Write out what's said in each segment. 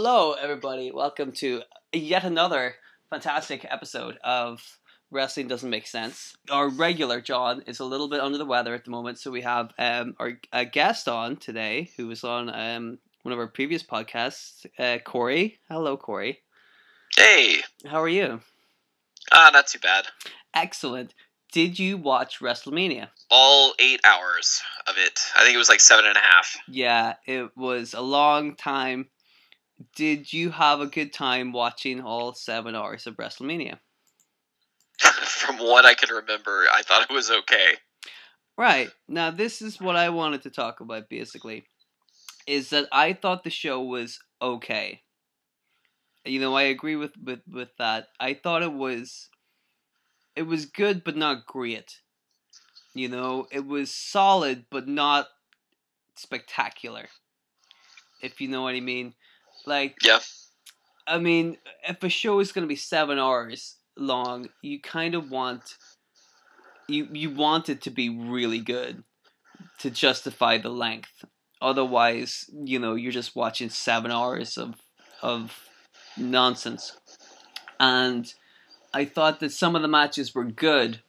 Hello, everybody. Welcome to yet another fantastic episode of Wrestling Doesn't Make Sense. Our regular Jon is a little bit under the weather at the moment, so we have um, our a guest on today who was on um, one of our previous podcasts, uh, Corey. Hello, Corey. Hey, How are you? ah, not too bad. Excellent. Did you watch WrestleMania? All eight hours of it. I think it was like seven and a half. Yeah, it was a long time. Did you have a good time watching all seven hours of WrestleMania? From what I can remember, I thought it was okay. Right. Now this is what I wanted to talk about basically. Is that I thought the show was okay. You know, I agree with, with, with that. I thought it was it was good but not great. You know, it was solid but not spectacular. If you know what I mean. Like Yeah. I mean, if a show is going to be seven hours long, you kind of want you you want it to be really good to justify the length. Otherwise, you know, you're just watching seven hours of of nonsense. And I thought that some of the matches were good,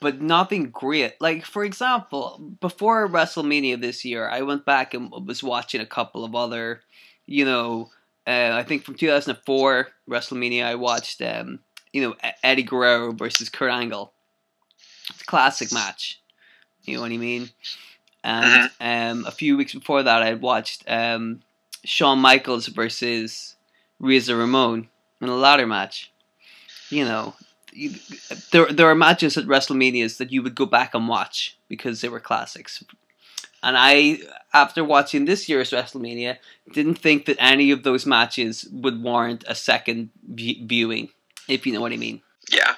but nothing great. Like for example, before WrestleMania this year, I went back and was watching a couple of other, you know, uh, I think from 2004 WrestleMania, I watched, um, you know, Eddie Guerrero versus Kurt Angle. It's a classic match. You know what I mean? And um, a few weeks before that, I had watched um, Shawn Michaels versus Razor Ramon in a ladder match. You know, you, there there are matches at WrestleManias that you would go back and watch because they were classics. And I, after watching this year's WrestleMania, didn't think that any of those matches would warrant a second viewing, if you know what I mean. Yeah.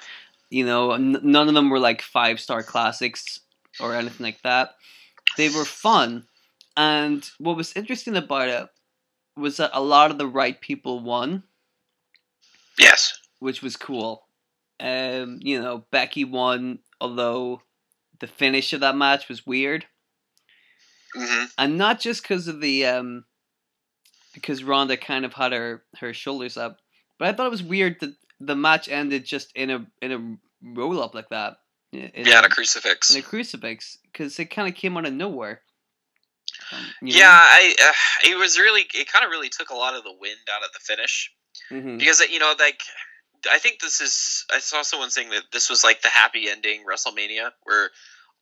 You know, n- none of them were like five star classics or anything like that. They were fun, and what was interesting about it was that a lot of the right people won, Yes. which was cool. Um, you know, Becky won, although the finish of that match was weird. Hmm and not just because of the um because Ronda kind of had her her shoulders up, but I thought it was weird that the match ended just in a in a roll up like that. In, Yeah, and a crucifix. in a crucifix because it kind of came out of nowhere. Um, Yeah, I. Uh, it was really. It kind of really took a lot of the wind out of the finish know? Mhm. because you know, like, I think this is. I saw someone saying that this was like the happy ending WrestleMania where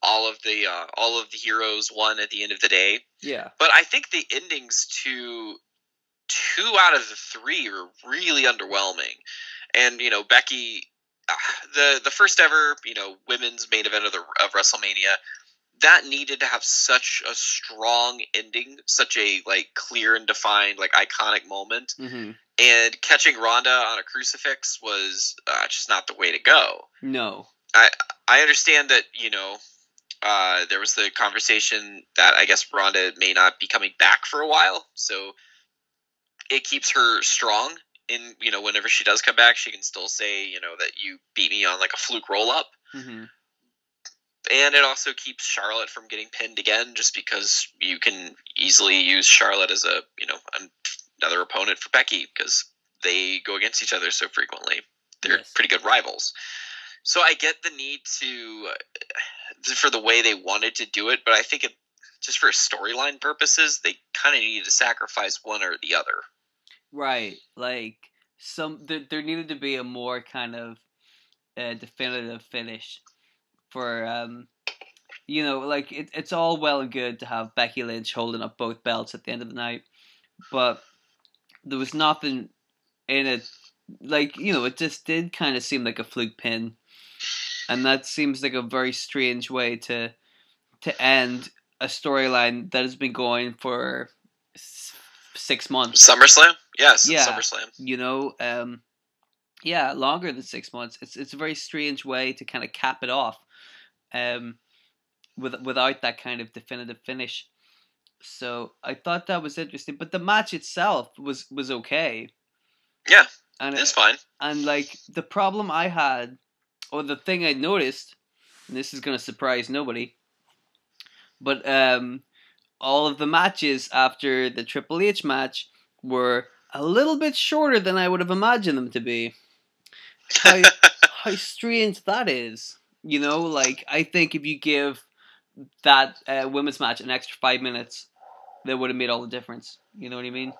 all of the uh, all of the heroes won at the end of the day. yeah, But I think the endings to two out of the three are really underwhelming. And you know, Becky, uh, the the first ever you know women's main event of the of WrestleMania, that needed to have such a strong ending, such a like clear and defined like iconic moment. hmm And catching Ronda on a crucifix was uh, just not the way to go. no, I I understand that you know uh, there was the conversation that I guess Ronda may not be coming back for a while, so it keeps her strong. In you know, whenever she does come back, she can still say you know that you beat me on like a fluke roll up, hmm and it also keeps Charlotte from getting pinned again, just because you can easily use Charlotte as a you know another opponent for Becky because they go against each other so frequently. They're Yes. pretty good rivals. So I get the need to uh, for the way they wanted to do it, but I think it just for storyline purposes, they kind of needed to sacrifice one or the other. right. Like some there there needed to be a more kind of uh, definitive finish for um you know like it, it's all well and good to have Becky Lynch holding up both belts at the end of the night, but there was nothing in it like you know it just did kind of seem like a fluke pin, and that seems like a very strange way to to end a storyline that has been going for s- six months. SummerSlam, yes, Yeah. SummerSlam. You know, um, yeah, longer than six months. It's it's a very strange way to kind of cap it off, um, with without that kind of definitive finish. So I thought that was interesting, but the match itself was was okay. Yeah, and it's it- fine. and like the problem I had, or the thing I noticed, and this is gonna surprise nobody, but um, all of the matches after the Triple H match were a little bit shorter than I would have imagined them to be. How, how strange that is. You know, like I think if you give that uh, women's match an extra five minutes, that would have made all the difference. You know what I mean?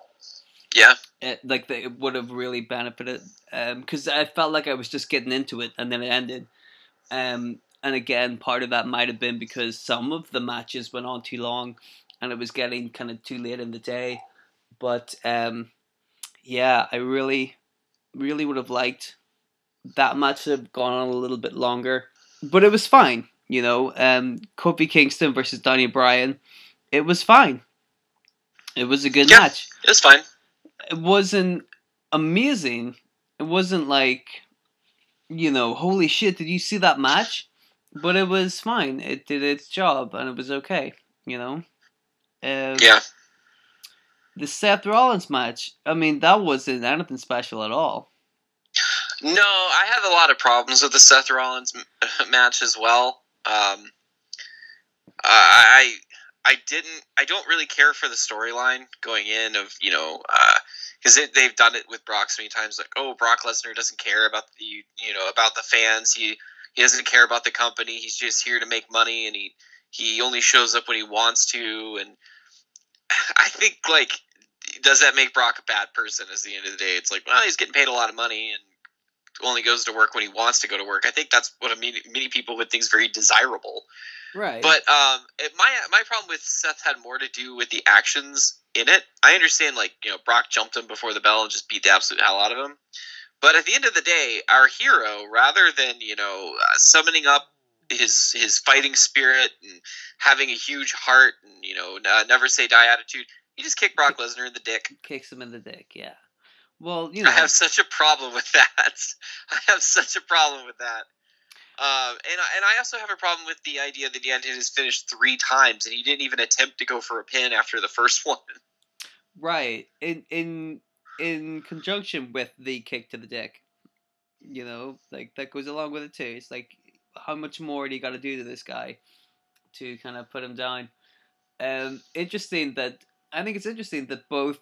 Yeah. It, like it would have really benefited because um, I felt like I was just getting into it and then it ended. Um, and again, part of that might have been because some of the matches went on too long and it was getting kind of too late in the day. But um, yeah, I really, really would have liked that match to have gone on a little bit longer. But it was fine, you know. Um, Kofi Kingston versus Daniel Bryan, it was fine. It was a good Yeah. match. It was fine. It wasn't amazing. It wasn't like, you know, holy shit, did you see that match? But it was fine. It did its job and it was okay, you know? Um, Yeah. The Seth Rollins match, I mean, that wasn't anything special at all. No, I have a lot of problems with the Seth Rollins m- match as well. Um, I I didn't I don't really care for the storyline going in of you know uh, because they've done it with Brock so many times like oh Brock Lesnar doesn't care about the you know about the fans. He he doesn't care about the company. He's just here to make money and he he only shows up when he wants to. And I think like does that make Brock a bad person at the end of the day? It's like well he's getting paid a lot of money and only goes to work when he wants to go to work. I think that's what many, many people would think is very desirable Right. but um, it, my my problem with Seth had more to do with the actions in it. I understand, like you know, Brock jumped him before the bell and just beat the absolute hell out of him. But at the end of the day, our hero, rather than you know uh, summoning up his his fighting spirit and having a huge heart and you know n- never say die attitude, he just kicked Brock Lesnar in the dick. Kicks him in the dick, yeah. Well, you know. I have such a problem with that. I have such a problem with that. Um, and I, and I also have a problem with the idea that he ended his finish three times and he didn't even attempt to go for a pin after the first one. Right. In in in conjunction with the kick to the dick. You know, like that goes along with it too. It's like how much more do you gotta do to this guy to kind of put him down? Um interesting that I think it's interesting that both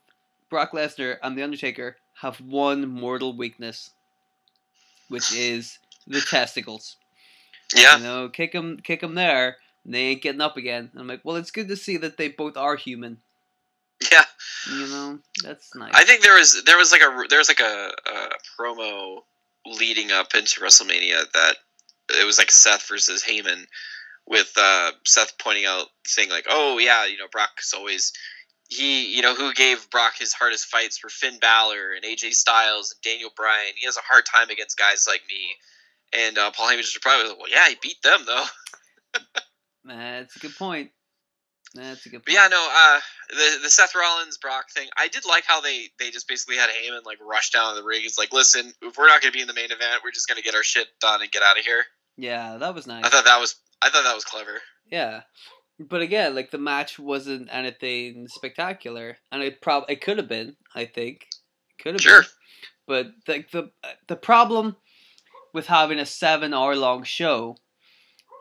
Brock Lesnar and The Undertaker have one mortal weakness, which is the testicles. Yeah, You know, kick them, kick them there, and they ain't getting up again. And I'm like, well, it's good to see that they both are human. yeah. You know, that's nice. I think there was there was like a there was like a, a promo leading up into WrestleMania that it was like Seth versus Heyman, with uh, Seth pointing out saying like, oh yeah, you know Brock's always he you know who gave Brock his hardest fights were Finn Balor and AJ Styles and Daniel Bryan. He has a hard time against guys like me. And uh, Paul Heyman just probably like, well, yeah, he beat them though. That's a good point. That's a good point. But yeah, no, uh, the the Seth Rollins Brock thing, I did like how they they just basically had Heyman like rush down the ring. It's like, listen, if we're not going to be in the main event, we're just going to get our shit done and get out of here. Yeah, that was nice. I thought that was I thought that was clever. Yeah, but again, like the match wasn't anything spectacular, and it probably it could have been. I think could have Sure. been. But like the the problem with having a seven hour long show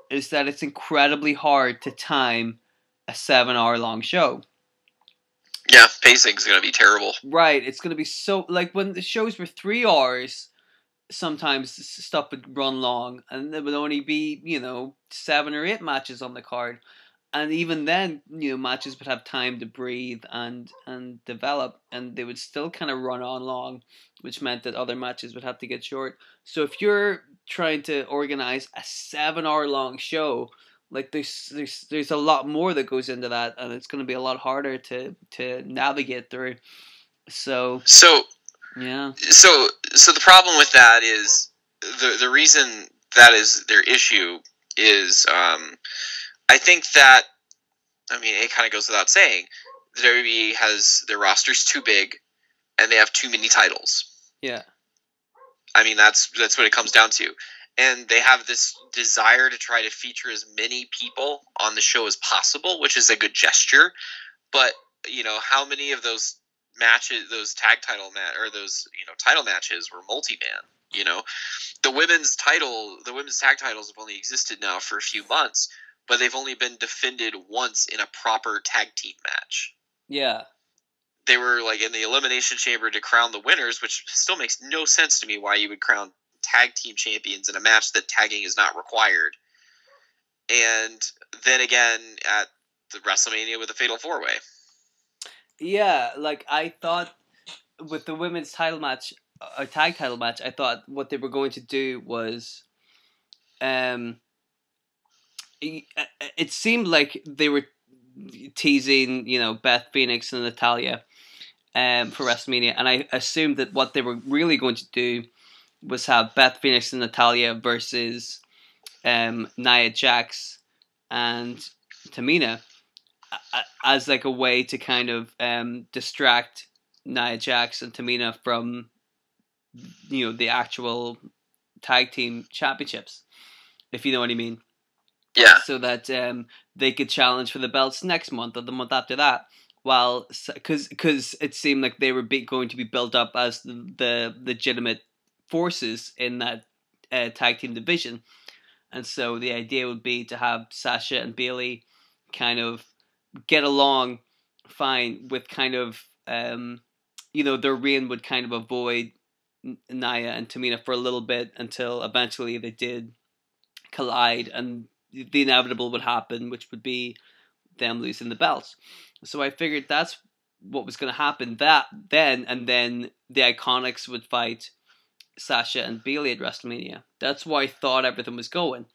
is that it's incredibly hard to time a seven hour long show. Yeah, pacing's going to be terrible. Right, it's gonna be so like when the shows were three hours. Sometimes stuff would run long, and there would only be you know seven or eight matches on the card, and even then, you know, matches would have time to breathe and and develop, and they would still kind of run on long, which meant that other matches would have to get short. So if you're trying to organize a seven-hour long show, like there's there's there's a lot more that goes into that, and it's going to be a lot harder to to navigate through. So So yeah, so so the problem with that is the the reason that is their issue is um, I think that I mean it kind of goes without saying the WWE has their rosters too big and they have too many titles. yeah, I mean that's that's what it comes down to. And they have this desire to try to feature as many people on the show as possible, which is a good gesture. But you know, how many of those matches, those tag title mat or those you know title matches were multi-man? You know, the women's title, the women's tag titles have only existed now for a few months, but they've only been defended once in a proper tag team match. yeah, they were like in the elimination chamber to crown the winners, which still makes no sense to me why you would crown tag team champions in a match that tagging is not required. And then again at the WrestleMania with the Fatal Four Way. Yeah, like I thought with the women's title match, a tag title match, I thought what they were going to do was, um, it, it seemed like they were teasing, you know, Beth Phoenix and Natalya, um, for WrestleMania, and I assumed that what they were really going to do was have Beth Phoenix and Natalya versus, um, Nia Jax and Tamina as like a way to kind of um, distract Nia Jax and Tamina from you know the actual tag team championships, if you know what I mean. Yeah. So that um, they could challenge for the belts next month or the month after that. While because because it seemed like they were be, going to be built up as the, the legitimate forces in that uh, tag team division, and so the idea would be to have Sasha and Bayley kind of get along fine with kind of um, you know their reign would kind of avoid Nia and Tamina for a little bit until eventually they did collide and the inevitable would happen, which would be them losing the belts. So I figured that's what was going to happen that then, and then the Iconics would fight Sasha and Bayley at WrestleMania. That's why I thought everything was going,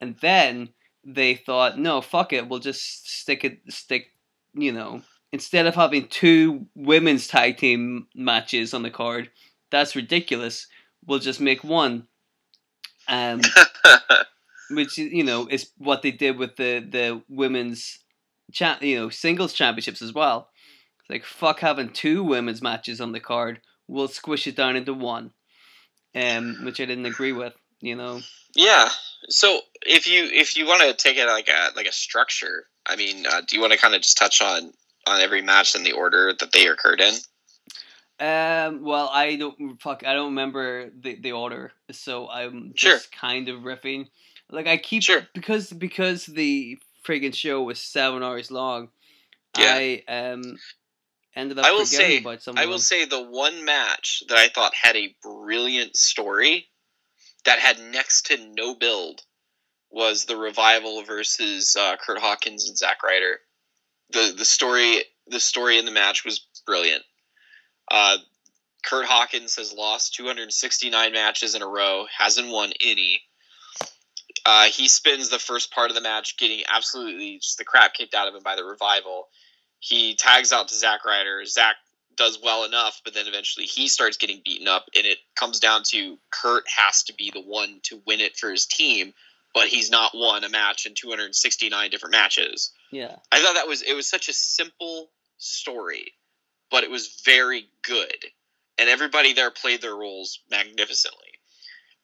and then they thought, no, fuck it, we'll just stick it, stick, you know, instead of having two women's tag team matches on the card, that's ridiculous. We'll just make one. Um, which you know is what they did with the the women's, cha- you know, singles championships as well. It's like fuck having two women's matches on the card. We'll squish it down into one, um, which I didn't agree with. You know. Yeah. So if you if you want to take it like a like a structure, I mean, uh, do you want to kind of just touch on on every match in the order that they occurred in? Um. Well, I don't fuck. I don't remember the the order, so I'm Sure. just kind of riffing. Like I keep Sure. because because the friggin' show was seven hours long. Yeah. I um ended up I will say-. I will them. say the one match that I thought had a brilliant story that had next to no build was the revival versus uh, Kurt Hawkins and Zack Ryder. the the story The story in the match was brilliant. Uh, Kurt Hawkins has lost 269 matches in a row, hasn't won any. Uh, he spends the first part of the match getting absolutely just the crap kicked out of him by the revival. He tags out to Zack Ryder. Zack does well enough, but then eventually he starts getting beaten up, and it comes down to Kurt has to be the one to win it for his team, but he's not won a match in 269 different matches. Yeah. I thought that was it was such a simple story, but it was very good, and everybody there played their roles magnificently.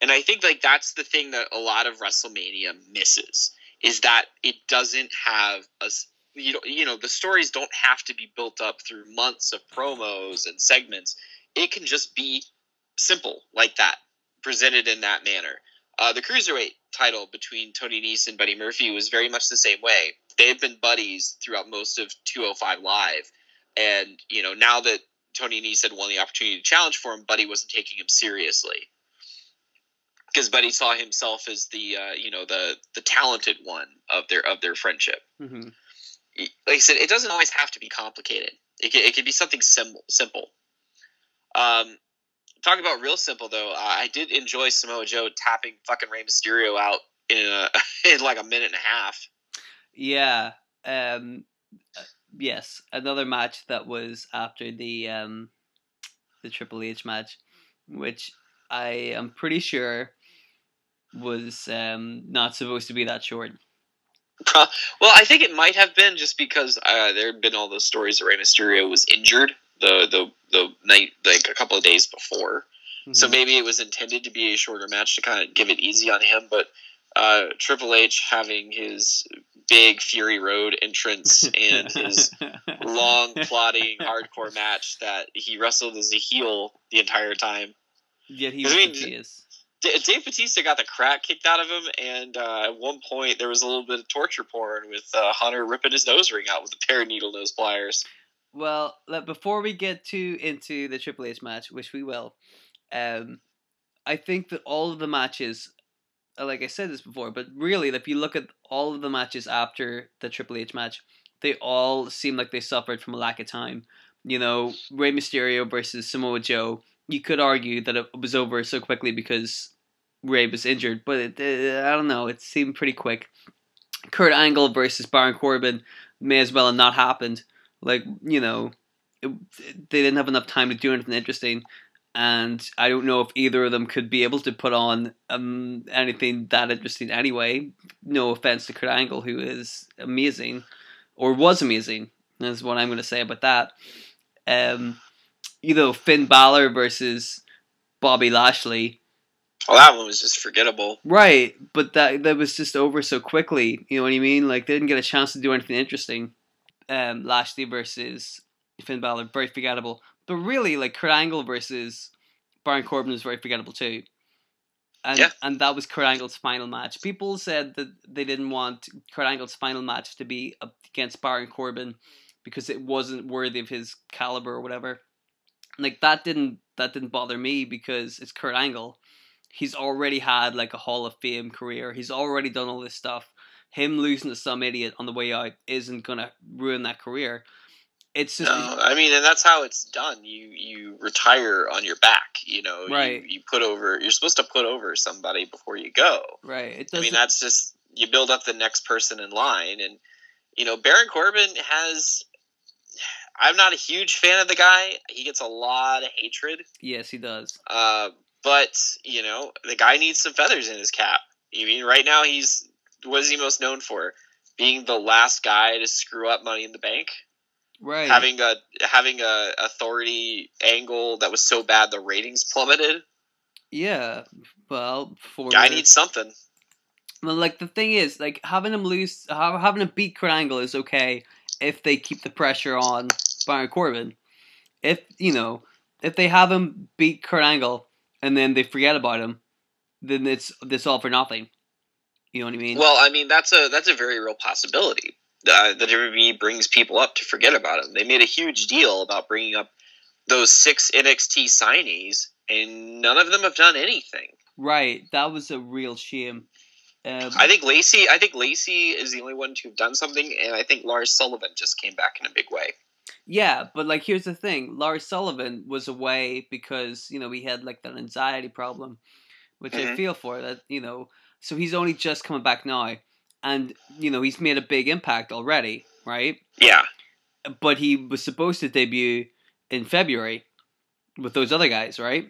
And I think like that's the thing that a lot of WrestleMania misses is that it doesn't have a you know you know the stories don't have to be built up through months of promos and segments. It can just be simple like that, presented in that manner. Uh, the cruiserweight title between Tony Nese and Buddy Murphy was very much the same way. They've been buddies throughout most of 205 Live, and you know now that Tony Nese had won the opportunity to challenge for him, Buddy wasn't taking him seriously because Buddy saw himself as the uh, you know the the talented one of their of their friendship. hmm Like I said, it doesn't always have to be complicated. It can, it can be something simple. Simple. Um, talk about real simple though. I did enjoy Samoa Joe tapping fucking Rey Mysterio out in a, in like a minute and a half. Yeah. Um. uh, Yes, another match that was after the um, the Triple H match, which I am pretty sure was um not supposed to be that short. Well, I think it might have been just because uh, there had been all those stories that Rey Mysterio was injured the the the night like a couple of days before. So Mhm. maybe it was intended to be a shorter match to kind of give it easy on him, but uh, Triple H having his big Fury Road entrance and his long, plotting, hardcore match that he wrestled as a heel the entire time. Yet he I was mean. Dave Batista got the crap kicked out of him, and uh, at one point there was a little bit of torture porn with uh, Hunter ripping his nose ring out with a pair of needle nose pliers. Well, before we get to into the Triple H match, which we will, um, I think that all of the matches, uh, like I said this before, but really, if you look at all of the matches after the Triple H match, they all seem like they suffered from a lack of time. You know, Rey Mysterio versus Samoa Joe. You could argue that it was over so quickly because Rey was injured, but it, uh, I don't know. It seemed pretty quick. Kurt Angle versus Baron Corbin may as well have not happened. Like you know, it, they didn't have enough time to do anything interesting, and I don't know if either of them could be able to put on um, anything that interesting anyway. No offense to Kurt Angle, who is amazing or was amazing. That's what I'm going to say about that. Um, you know, Finn Balor versus Bobby Lashley. Well, that one was just forgettable. Right, but that that was just over so quickly. You know what I mean? Like they didn't get a chance to do anything interesting. Um, Lashley versus Finn Balor, very forgettable. But really, like Kurt Angle versus Baron Corbin was very forgettable too. And Yeah. and that was Kurt Angle's final match. People said that they didn't want Kurt Angle's final match to be against Baron Corbin because it wasn't worthy of his caliber or whatever. Like that didn't that didn't bother me because it's Kurt Angle. He's already had like a Hall of Fame career. He's already done all this stuff. Him losing to some idiot on the way out isn't gonna ruin that career. It's just No, I mean, and that's how it's done. You you retire on your back. You know, You- Right. You, put over. You're supposed to put over somebody before you go. right. It I mean, that's just you build up the next person in line, and you know, Baron Corbin has. I'm not a huge fan of the guy. He gets a lot of hatred. yes, he does. Uh, but you know, the guy needs some feathers in his cap. You mean right now he's what is he most known for? Being the last guy to screw up Money in the Bank, Right. having a having a authority angle that was so bad the ratings plummeted. yeah. Well, for Guy needs something. Well, like the thing is, like having him lose, having him beat Kurt Angle is okay if they keep the pressure on Baron Corbin. If you know, if they have him beat Kurt Angle and then they forget about him, then it's this all for nothing. You know what I mean? Well, I mean that's a that's a very real possibility. Uh, the WWE brings people up to forget about him. They made a huge deal about bringing up those six NXT signees, and none of them have done anything. right. That was a real shame. Um, I think Lacey. I think Lacey is the only one to have done something, and I think Lars Sullivan just came back in a big way. Yeah, but like here's the thing: Larry Sullivan was away because you know he had like that anxiety problem, which I Mhm. feel for. That you know, so he's only just coming back now, and you know he's made a big impact already, right? Yeah, But he was supposed to debut in February with those other guys, right?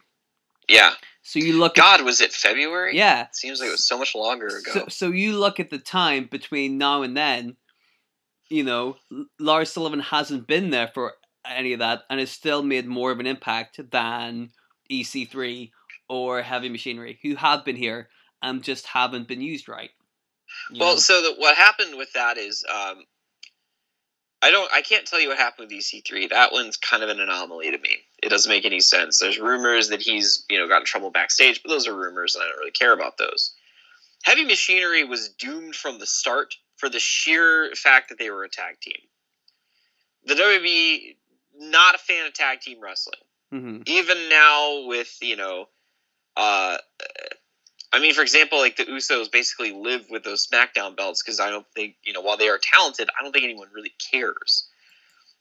yeah. So you look God, was it February? yeah. It seems like it was so much longer ago. So, so you look at the time between now and then, you know, Lars Sullivan hasn't been there for any of that and has still made more of an impact than EC3 or Heavy Machinery, who have been here and just haven't been used right. well, know? so the, what happened with that is, um, I don't, I can't tell you what happened with EC3. That one's kind of an anomaly to me. It doesn't make any sense. There's rumors that he's, you know, got in trouble backstage, but those are rumors, and I don't really care about those. Heavy Machinery was doomed from the start for the sheer fact that they were a tag team. The WWE not a fan of tag team wrestling. Mhm. even now with you know uh i mean for example like the usos basically live with those smackdown belts because i don't think you know while they are talented i don't think anyone really cares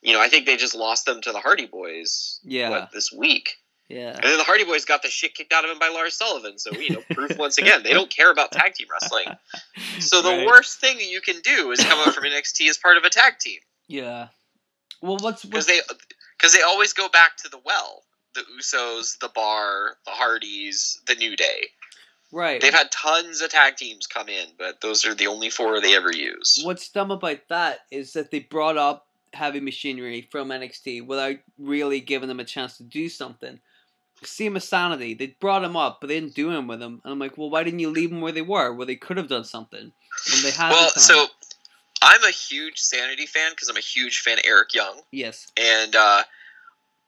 you know i think they just lost them to the hardy boys Yeah. what, this week yeah. and then the hardy boys got the shit kicked out of them by lars sullivan so you know proof once again they don't care about tag team wrestling so the Right. worst thing that you can do is come up from nxt as part of a tag team Yeah. Well, what's because they because they always go back to the well the usos the bar the hardys the new day right? they've had tons of tag teams come in but those are the only four they ever use What's dumb about that is that they brought up heavy machinery from NXT without really giving them a chance to do something. Same as Sanity, they brought him up, but they didn't do him with him. And I'm like, well, why didn't you leave him where they were, where they could have done something when they had well the so i'm a huge sanity fan because i'm a huge fan of eric young yes, and uh,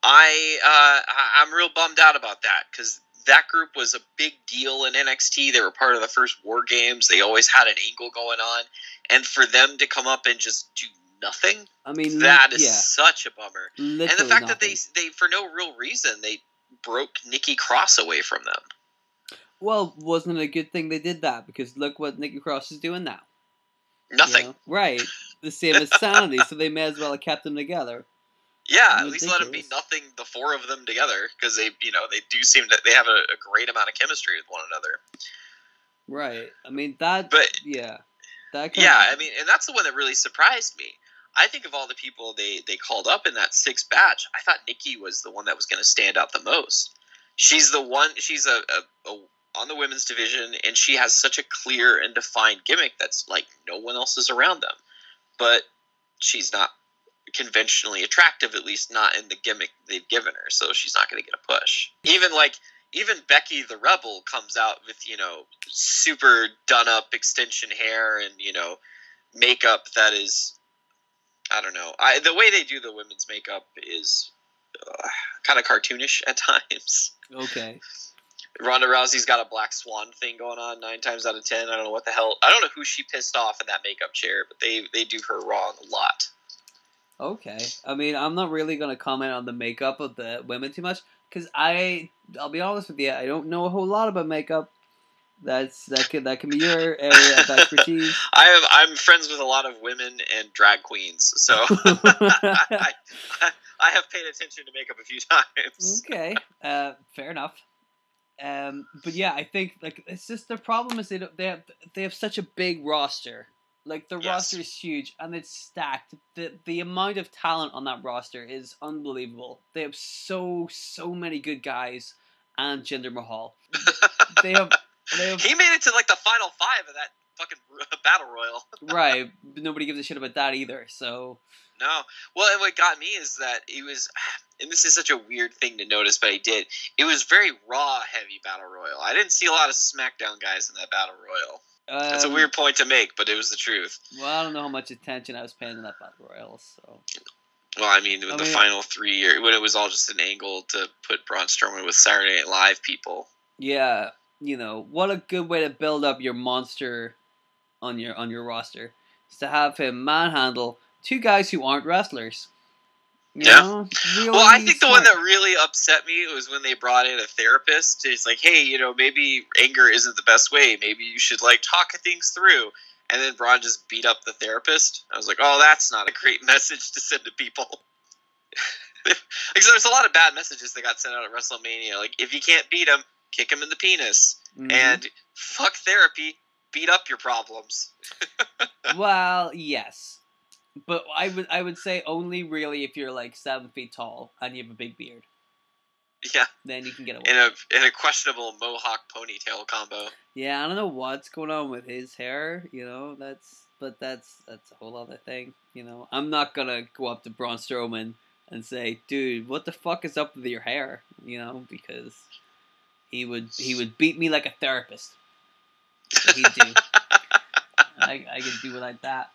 I uh, I'm real bummed out about that because that group was a big deal in NXT. They were part of the first War Games. They always had an angle going on, and for them to come up and just do nothing. I mean, That is yeah, such a bummer. And the literally fact that they they for no real reason they broke Nikki Cross away from them. Well, wasn't it a good thing they did that? Because look what Nikki Cross is doing now. you Nothing. know? Right. The same as Sanity, so they may as well have kept them together. Yeah, at least let them be nothing. The four of them together because they you know they do seem that they have a, a great amount of chemistry with one another. Right. I mean that. But yeah. That. Yeah, I mean, and that's the one that really surprised me. I think of all the people they they called up in that sixth batch, I thought Nikki was the one that was going to stand out the most. She's the one. She's a, a, a on the women's division, and she has such a clear and defined gimmick that's like no one else is around them. But she's not conventionally attractive, at least not in the gimmick they've given her. So she's not going to get a push. Even like even Becky the Rebel comes out with you know super done up extension hair and you know makeup that is I don't know. I the way they do the women's makeup is uh, kind of cartoonish at times. Okay. Ronda Rousey's got a black swan thing going on nine times out of ten. I don't know what the hell. I don't know who she pissed off in that makeup chair, but they they do her wrong a lot. Okay. I mean, I'm not really gonna comment on the makeup of the women too much because I, I'll be honest with you, I don't know a whole lot about makeup. That's that could that can be your area of expertise. I have I'm friends with a lot of women and drag queens, so I, I, I have paid attention to makeup a few times. okay. Uh, fair enough. Um, but yeah, I think like it's just the problem is they don't, they have they have such a big roster. Like the Yes. roster is huge and it's stacked. The the amount of talent on that roster is unbelievable. They have so so many good guys and Jinder Mahal. They have have he made it to like the final five of that fucking battle royal. right. Nobody gives a shit about that either. So No. Well, and what got me is that it was, and this is such a weird thing to notice, but I did. It was very raw heavy battle royal. I didn't see a lot of SmackDown guys in that battle royal. That's a um, weird point to make, but it was the truth. Well, I don't know how much attention I was paying to that battle royal. So Well, I mean, with I the final three year, when it was all just an angle to put Braun Strowman with Saturday Night Live people. yeah, you know what a good way to build up your monster on your on your roster is to have him manhandle two guys who aren't wrestlers. You Yeah. know? Really Well, I think the one that really upset me was when they brought in a therapist. It's like, hey, you know, maybe anger isn't the best way. Maybe you should like talk things through. And then Braun just beat up the therapist. I was like, oh, that's not a great message to send to people. Because there's a lot of bad messages that got sent out at WrestleMania. Like, if you can't beat him, kick him in the penis. Mhm. And fuck therapy, beat up your problems. well, yes, but I would I would say only really if you're like seven feet tall and you have a big beard, Yeah, then you can get away. in a in a questionable mohawk ponytail combo. Yeah, I don't know what's going on with his hair. You know, that's but that's that's a whole other thing. You know, I'm not gonna go up to Braun Strowman and say, "Dude, what the fuck is up with your hair?" You know, because he would he would beat me like a therapist. He'd do. I I could do it like that.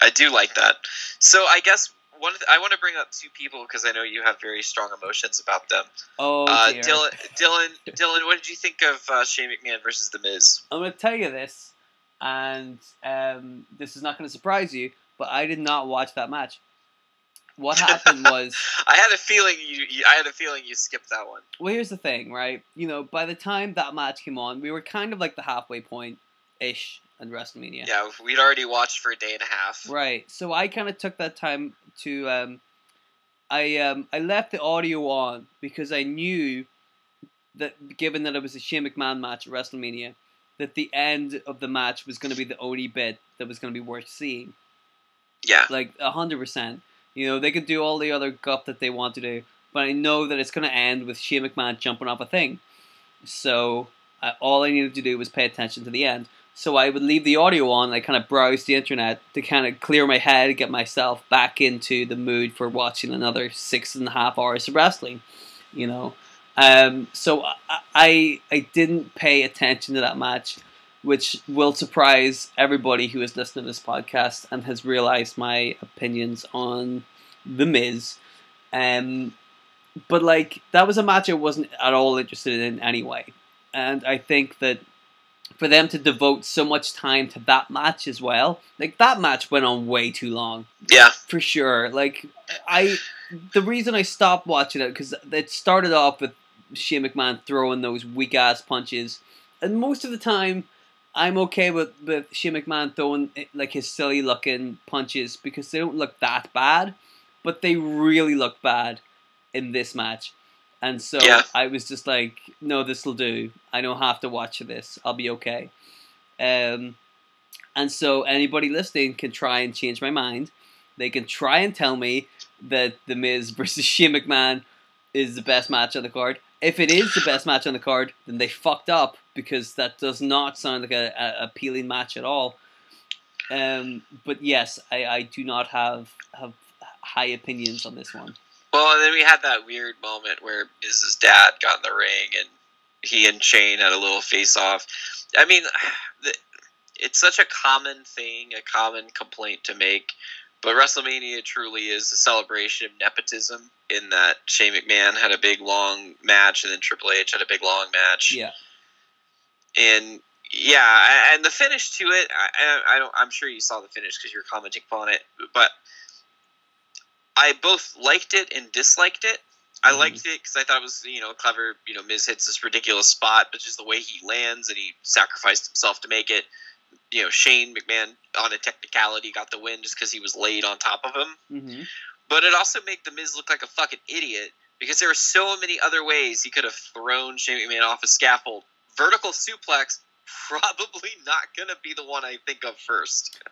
I do like that. So I guess one. I want to bring up two people because I know you have very strong emotions about them. Oh uh, dear. Dylan, Dylan, Dylan, what did you think of uh, Shane McMahon versus The Miz? I'm gonna tell you this, and um, this is not gonna surprise you, but I did not watch that match. What happened was. I had a feeling you, you. I had a feeling you skipped that one. Well, here's the thing, right? You know, by the time that match came on, we were kind of like the halfway point ish in WrestleMania. Yeah, we'd already watched for a day and a half. Right. So I kind of took that time to um, I um, I left the audio on because I knew that given that it was a Shane McMahon match at WrestleMania, that the end of the match was going to be the only bit that was going to be worth seeing. Yeah, Like a hundred percent. You know, they could do all the other guff that they want to do, but I know that it's going to end with Shane McMahon jumping off a thing. So I, all I needed to do was pay attention to the end. So I would leave the audio on. I kind of browse the internet to kind of clear my head, get myself back into the mood for watching another six and a half hours of wrestling. You know, um, so I, I I didn't pay attention to that match, which will surprise everybody who is listening to this podcast and has realized my opinions on the Miz. Um, but like that was a match I wasn't at all interested in anyway, and I think that for them to devote so much time to that match as well. Like that match went on way too long. Yeah. For sure. Like I the reason I stopped watching it because it started off with Shane McMahon throwing those weak ass punches, and most of the time I'm okay with with Shane McMahon throwing eh, like his silly looking punches because they don't look that bad, but they really look bad in this match. And so Yeah. I was just like, no, this will do. I don't have to watch this. I'll be okay. Um, and so anybody listening can try and change my mind. They can try and tell me that The Miz versus Shane McMahon is the best match on the card. If it is the best match on the card, then they fucked up because that does not sound like a, a appealing match at all. Um, but yes, I, I do not have have high opinions on this one. Well, and then we had that weird moment where Miz's dad got in the ring and he and Shane had a little face off. I mean, it's such a common thing, a common complaint to make. But WrestleMania truly is a celebration of nepotism in that Shane McMahon had a big long match and then Triple H had a big long match. Yeah, and yeah, and the finish to it, I, I don't. I'm sure you saw the finish because you were commenting upon it, but I both liked it and disliked it. I Mhm. liked it because I thought it was you know clever. You know, Miz hits this ridiculous spot, but just the way he lands and he sacrificed himself to make it. You know, Shane McMahon on a technicality got the win just because he was laid on top of him. hmm But it also made the Miz look like a fucking idiot because there were so many other ways he could have thrown Shane McMahon off a scaffold. Vertical suplex, probably not gonna be the one I think of first.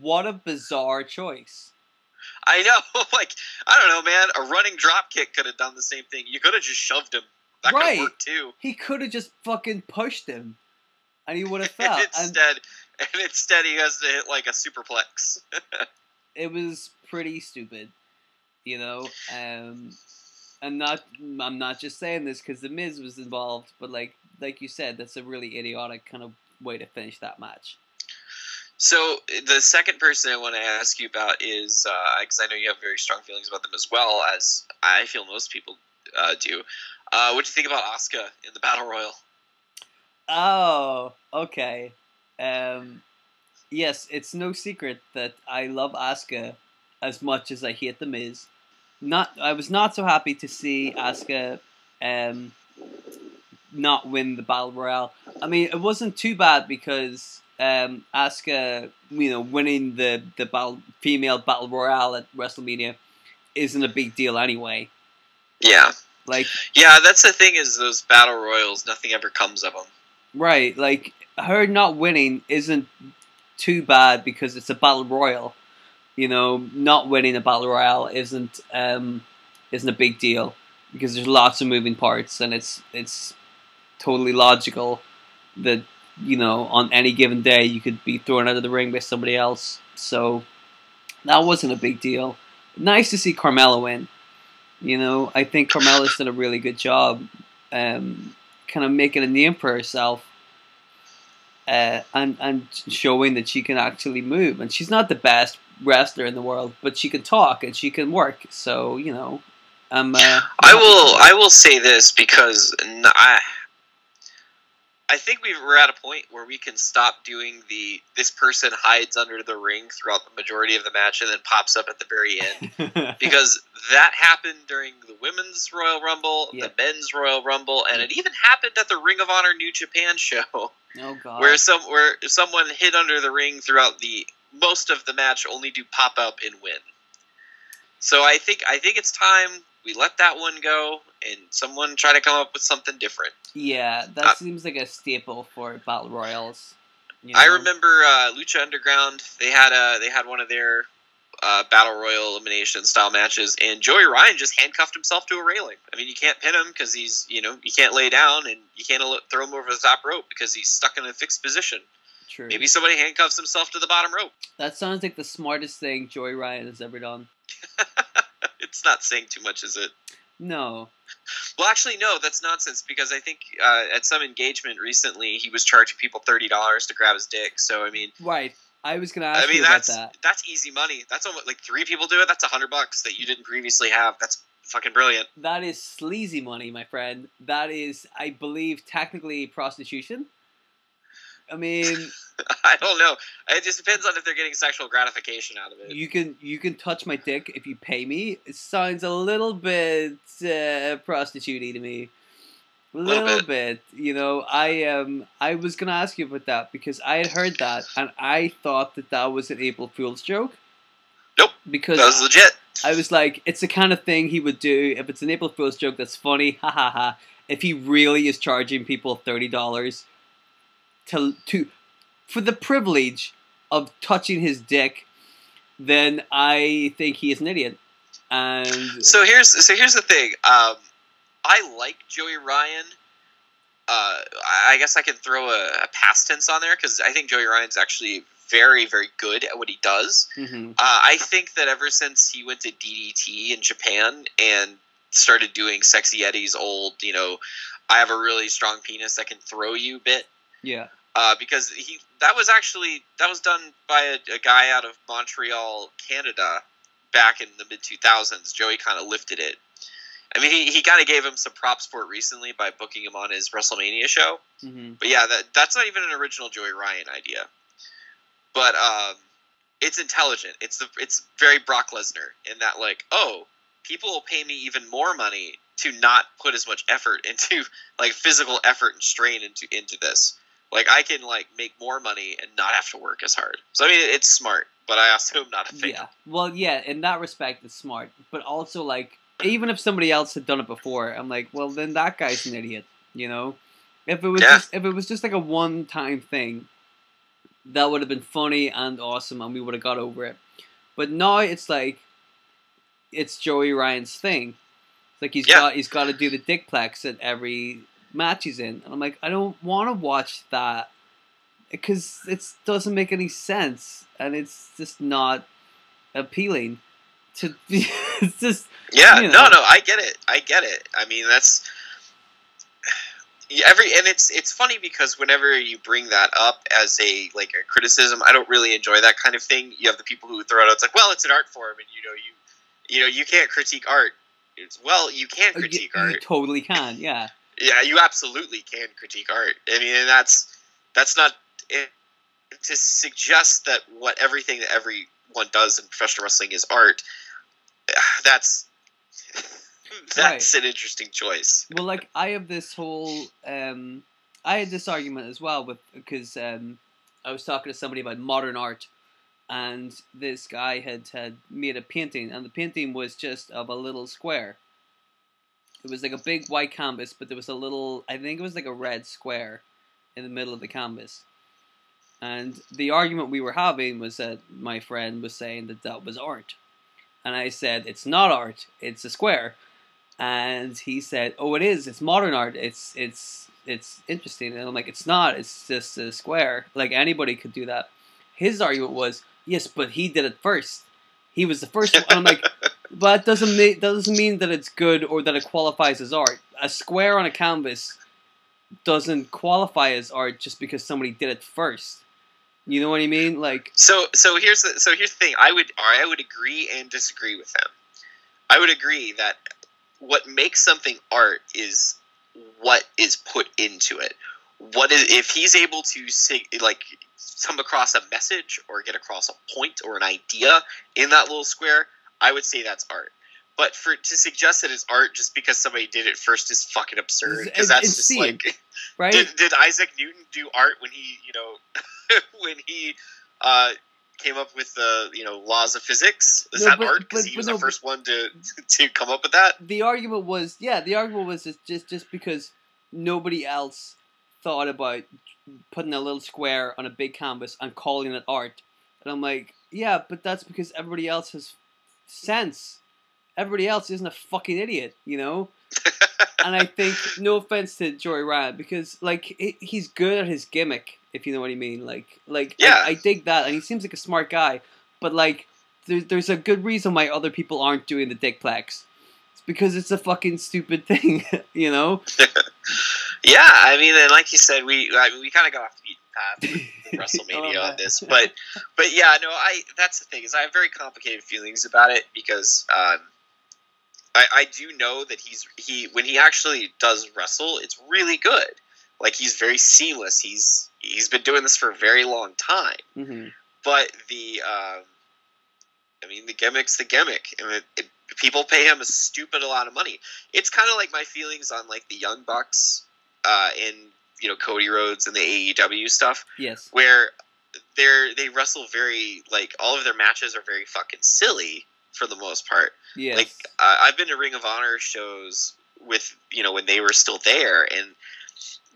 what a bizarre choice. I know, like I don't know, man. A running drop kick could have done the same thing. You could have just shoved him. That could Right. have worked too. He could have just fucking pushed him, and he would have fell. And and instead, and instead he has to hit like a superplex. it was pretty stupid, you know. Um, and not, I'm not just saying this because the Miz was involved, but like, like you said, that's a really idiotic kind of way to finish that match. So the second person I want to ask you about is because I know you have very strong feelings about them as well as I feel most people uh, do. Uh, what do you think about Asuka in the battle royal? Oh, okay. Um, yes, it's no secret that I love Asuka as much as I hate the Miz. Not, I was not so happy to see Asuka um, not win the battle royale. I mean, it wasn't too bad because um, Asuka, you know, winning the the battle, female battle royale at WrestleMania isn't a big deal anyway. Yeah, Like, yeah. That's the thing is those battle royals, nothing ever comes of them. Right, like her not winning isn't too bad because it's a battle royal. You know, not winning a battle royale isn't um, isn't a big deal because there's lots of moving parts and it's it's totally logical that you know on any given day you could be thrown out of the ring by somebody else. So that wasn't a big deal. Nice to see Carmella win. You know, I think Carmella's done a really good job. Um, kind of making a name for herself uh, and and showing that she can actually move. And she's not the best wrestler in the world, but she can talk and she can work. So you know, I'm. Uh, I will. I will say this because I. I think we we're at a point where we can stop doing the this person hides under the ring throughout the majority of the match and then pops up at the very end. because that happened during the women's Royal Rumble, Yep. the men's Royal Rumble, and it even happened at the Ring of Honor New Japan show, oh god. where some where someone hid under the ring throughout the most of the match, only do pop up and win. So I think I think it's time we let that one go and someone try to come up with something different. yeah, that Uh, seems like a staple for battle royals. you I remember uh, Lucha Underground. They had a they had one of their uh, battle royal elimination style matches, and Joey Ryan just handcuffed himself to a railing. I mean, you can't pin him because he's you know you can't lay down, and you can't throw him over the top rope because he's stuck in a fixed position. True. Maybe somebody handcuffs himself to the bottom rope. that sounds like the smartest thing Joey Ryan has ever done. It's not saying too much, is it? No. Well, actually, no, that's nonsense because I think uh, at some engagement recently he was charging people thirty dollars to grab his dick. So I mean, Right. I was gonna ask I mean you about that's that. that's easy money. That's almost like three people do it. That's a hundred bucks that you didn't previously have. That's fucking brilliant. That is sleazy money, my friend. That is, I believe, technically prostitution. I mean, I don't know. It just depends on if they're getting sexual gratification out of it. you can you can touch my dick if you pay me. It sounds a little bit uh, prostitute to me. A Little little bit. You know, I um I was gonna ask you about that because I had heard that and I thought that that was an April Fool's joke. Nope. Because That was legit. I was like, it's the kind of thing he would do if it's an April Fool's joke that's funny, ha ha ha. If he really is charging people thirty dollars to to for the privilege of touching his dick, then I think he is an idiot. And So here's so here's the thing. Um, I like Joey Ryan. Uh, I guess I can throw a, a past tense on there because I think Joey Ryan's actually very very good at what he does. Mhm. Uh, I think that ever since he went to DDT in Japan and started doing Sexy Eddie's old, you know, I have a really strong penis that can throw you bit. Yeah, Uh, because he that was actually that was done by a, a guy out of Montreal, Canada, back in the mid two thousands. Joey kind of lifted it. I mean, he, he kind of gave him some props for it recently by booking him on his WrestleMania show. hmm But yeah, that that's not even an original Joey Ryan idea. But um, it's intelligent. It's the it's very Brock Lesnar in that like, oh, people will pay me even more money to not put as much effort into like physical effort and strain into into this. Like I can like make more money and not have to work as hard. So I mean, it's smart. But I also am not a fan. yeah. Well, yeah, in that respect, it's smart. But also, like, even if somebody else had done it before, I'm like, well, then that guy's an idiot. You know, if it was Yeah. just if it was just like a one time thing, that would have been funny and awesome, and we would have got over it. But now it's like, it's Joey Ryan's thing. It's like he's Yeah. got he's got to do the dickplex at every match he's in, and I'm like, I don't want to watch that because it doesn't make any sense, and it's just not appealing. To it's just Yeah, you no, know. no, I get it. I get it. I mean, that's every and it's it's funny because whenever you bring that up as a like a criticism, I don't really enjoy that kind of thing. You have the people who throw it out. It's like, well, it's an art form, and you know, you you know, you can't critique art. It's well, you can uh, you, critique you art. You totally can, yeah. Yeah, you absolutely can critique art. I mean, and that's that's not it, to suggest that what everything that everyone does in professional wrestling is art. That's that's an interesting choice. Well, like I have this whole, um, I had this argument as well with because um, I was talking to somebody about modern art, and this guy had had made a painting, and the painting was just of a little square. It was like a big white canvas, but there was a little, I think it was like a red square in the middle of the canvas. And the argument we were having was that my friend was saying that that was art. And I said, it's not art, it's a square. And he said, oh, it is, it's modern art, it's, it's, it's interesting. And I'm like, it's not, it's just a square. Like anybody could do that. His argument was, yes, but he did it first. He was the first one. And I'm like, but that doesn't mean doesn't mean that it's good or that it qualifies as art. A square on a canvas doesn't qualify as art just because somebody did it first. You know what I mean? Like, So so here's the so here's the thing. I would I would agree and disagree with him. I would agree that what makes something art is what is put into it. What is if he's able to say like come across a message or get across a point or an idea in that little square, I would say that's art. But for to suggest that it's art just because somebody did it first is fucking absurd. Because that's just insane. like right? did, did Isaac Newton do art when he, you know, when he uh, came up with the, you know, laws of physics? Is No, that but- art? Because he was but the first one to to come up with that. the argument was yeah the argument was just, just just because nobody else thought about putting a little square on a big canvas and calling it art and i'm like yeah but that's because everybody else has sense. Everybody else isn't a fucking idiot you know? And i think no offense to joey ryan because like he's good at his gimmick if you know what i mean. Like like Yeah. I, I dig that and he seems like a smart guy. But like there, there's a good reason why other people aren't doing the dickplex. It's because it's a fucking stupid thing, you know. Yeah, I mean, and like you said, we I mean, we kind of got off the WrestleMania Oh, on this, but but yeah, no, I that's the thing is I have very complicated feelings about it because um, I I do know that he's he when he actually does wrestle, it's really good. Like he's very seamless. He's he's been doing this for a very long time. hmm But the um, I mean the gimmick's the gimmick, and it, it, people pay him a stupid a lot of money. It's kind of like my feelings on like the Young Bucks uh, in you know Cody Rhodes and the AEW stuff Yes. where they're they wrestle very like all of their matches are very fucking silly for the most part. Yes. Like uh, I've been to Ring of Honor shows with you know when they were still there, and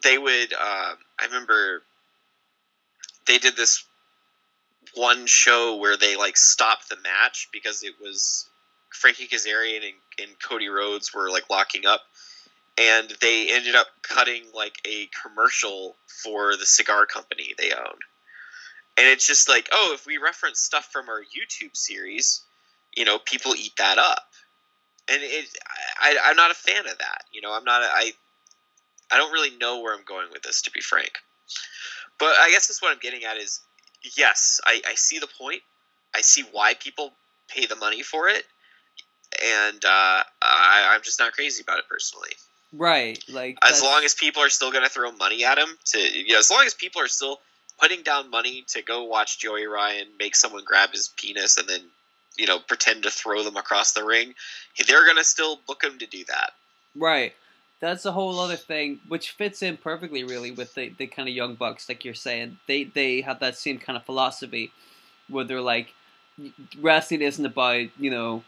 they would. Uh, I remember they did this one show where they like stopped the match because it was Frankie Kazarian and, and Cody Rhodes were like locking up, and they ended up cutting like a commercial for the cigar company they owned. And it's just like, oh, if we reference stuff from our YouTube series, you know, people eat that up. And it, I, I'm not a fan of that. You know, I'm not. A, I, I don't really know where I'm going with this, to be frank. But I guess that's what I'm getting at is, yes, I, I see the point. I see why people pay the money for it, and uh, I, I'm just not crazy about it personally. Right. Like As that's- long as people are still going to throw money at him, to you know, as long as people are still putting down money to go watch Joey Ryan make someone grab his penis and then you know pretend to throw them across the ring, they're going to still book him to do that. Right. That's a whole other thing, which fits in perfectly, really, with the, the kind of young bucks, like you're saying. They they have that same kind of philosophy, where they're like, wrestling isn't about you know,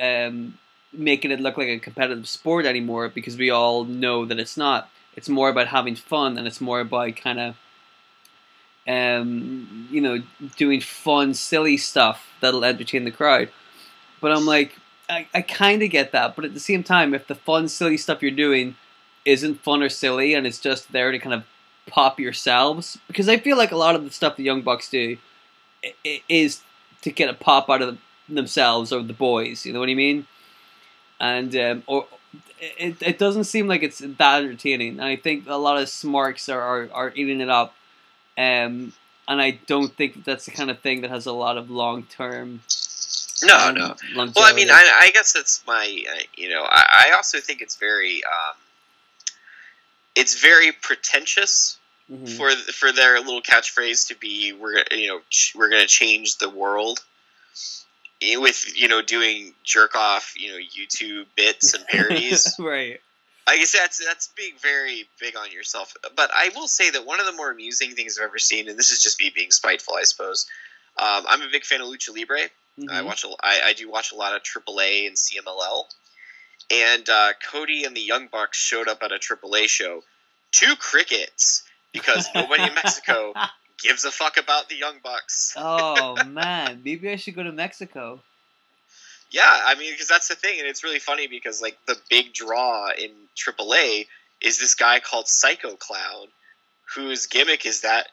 um, making it look like a competitive sport anymore, because we all know that it's not. It's more about having fun, and it's more about kind of, um, you know, doing fun, silly stuff that'll entertain the crowd. But I'm like, I, I kind of get that, but at the same time, if the fun, silly stuff you're doing isn't fun or silly and it's just there to kind of pop yourselves, because I feel like a lot of the stuff the Young Bucks do is to get a pop out of themselves or the boys, you know what I mean? And, um, or it, it doesn't seem like it's that entertaining. And I think a lot of smarks are, are, are eating it up. Um, and I don't think that's the kind of thing that has a lot of long term. No, no. Well, I mean, I, I guess that's my, uh, you know, I, I also think it's very, um, it's very pretentious Mhm. for for their little catchphrase to be, we're you know, ch- we're going to change the world. Eh, With you know doing jerk off you know YouTube bits and parodies, right. I guess that's that's being very big on yourself. But I will say that one of the more amusing things I've ever seen, and this is just me being spiteful, I suppose. Um, I'm a big fan of Lucha Libre. I Mhm. watch a, I, I do watch a lot of AAA and CMLL, and uh, Cody and the Young Bucks showed up at a AAA show, two crickets because nobody in Mexico gives a fuck about the Young Bucks. oh man, maybe I should go to Mexico. Yeah, I mean, because that's the thing, and it's really funny because like the big draw in AAA is this guy called Psycho Clown, whose gimmick is that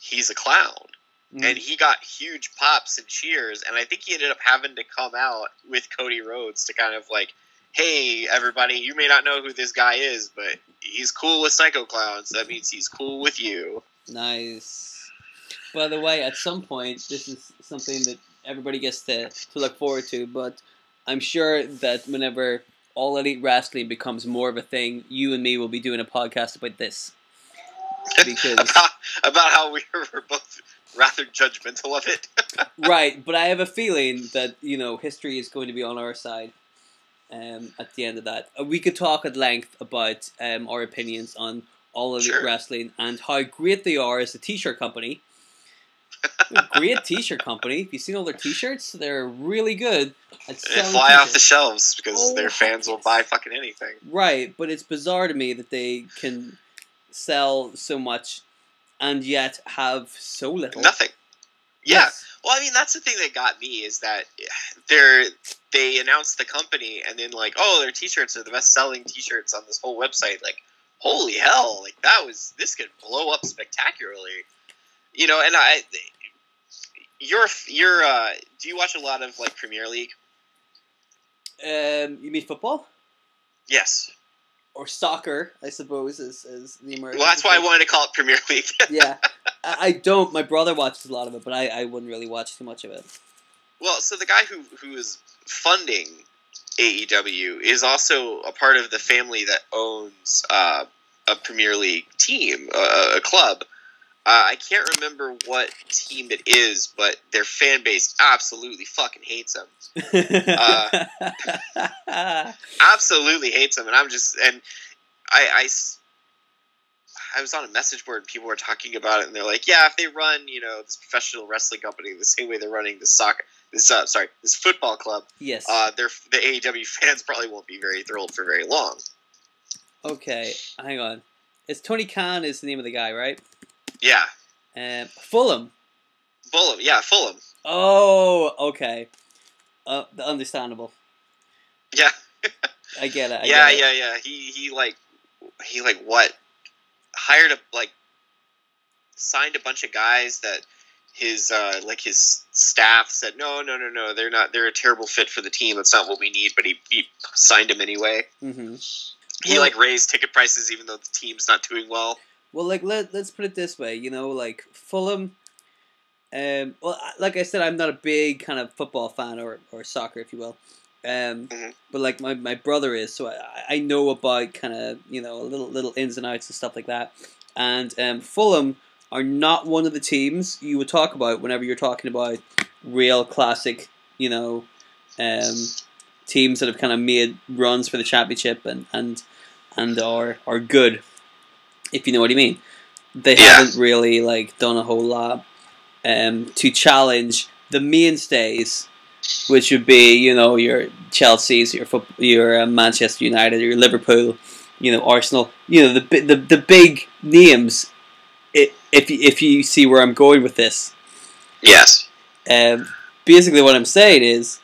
he's a clown. Mm. and he got huge pops and cheers and i think he ended up having to come out with cody rhodes to kind of like hey everybody you may not know who this guy is but he's cool with psycho clowns that means he's cool with you Nice. By the way, at some point, this is something that everybody gets to, to look forward to, but I'm sure that whenever All Elite Wrestling becomes more of a thing, you and me will be doing a podcast about this. Because, about, about how we were both rather judgmental of it right, but I have a feeling that, you know, history is going to be on our side um, at the end of that. Uh, We could talk at length about um, our opinions on All of Sure. Wrestling and how great they are as a t shirt company. Great t-shirt company. Have you seen all their t-shirts? They're really good They fly off the shelves because Oh, their fans will buy fucking anything Right, but it's bizarre to me that they can sell so much and yet have so little. nothing yeah Yes. Well, I mean, that's the thing that got me is that they're they announced the company and then like, oh, their T-shirts are the best selling T-shirts on this whole website. Like, holy hell! Like that was this could blow up spectacularly, you know. And I, you're you're uh, do you watch a lot of like Premier League? Um, you mean football Yes. or soccer? I suppose is is the American. Well, that's why I wanted to call it Premier League. yeah, I, I don't. My brother watches a lot of it, but I, I wouldn't really watch too much of it. Well, so the guy who who is funding AEW is also a part of the family that owns uh, a Premier League team, a, a club. Uh, I can't remember what team it is, but their fan base absolutely fucking hates them. Uh, absolutely hates them, and I'm just and I, I I was on a message board and people were talking about it, and they're like, yeah, if they run, you know, this professional wrestling company the same way they're running this soccer, this uh, sorry, this football club, yes. uh, their the AEW fans probably won't be very thrilled for very long. okay, hang on. It's Tony Khan is the name of the guy, right? Yeah, Um, Fulham. Fulham, yeah, Fulham, Oh, okay. Uh, understandable. yeah, I get it. I yeah, get it. yeah, yeah. He he like he like what hired a like signed a bunch of guys that his uh like his staff said no no no no they're not they're a terrible fit for the team that's not what we need but he, he signed him anyway Mm-hmm. he like raised ticket prices even though the team's not doing well Well, like let let's put it this way, you know, like Fulham. Um, well, like I said, I'm not a big kind of football fan or, or soccer, if you will. Um, Mhm. but like my, my brother is, so I, I know about kind of you know little little ins and outs and stuff like that. And um, Fulham are not one of the teams you would talk about whenever you're talking about real classic, you know, um, teams that have kind of made runs for the championship and and and are are good, if you know what I mean. They Yeah. haven't really like done a whole lot um, to challenge the mainstays, which would be you know your Chelsea's, your foot, your uh, Manchester United, your Liverpool, you know Arsenal, you know the the the big names. if you- if you see where I'm going with this, yes um, basically what I'm saying is,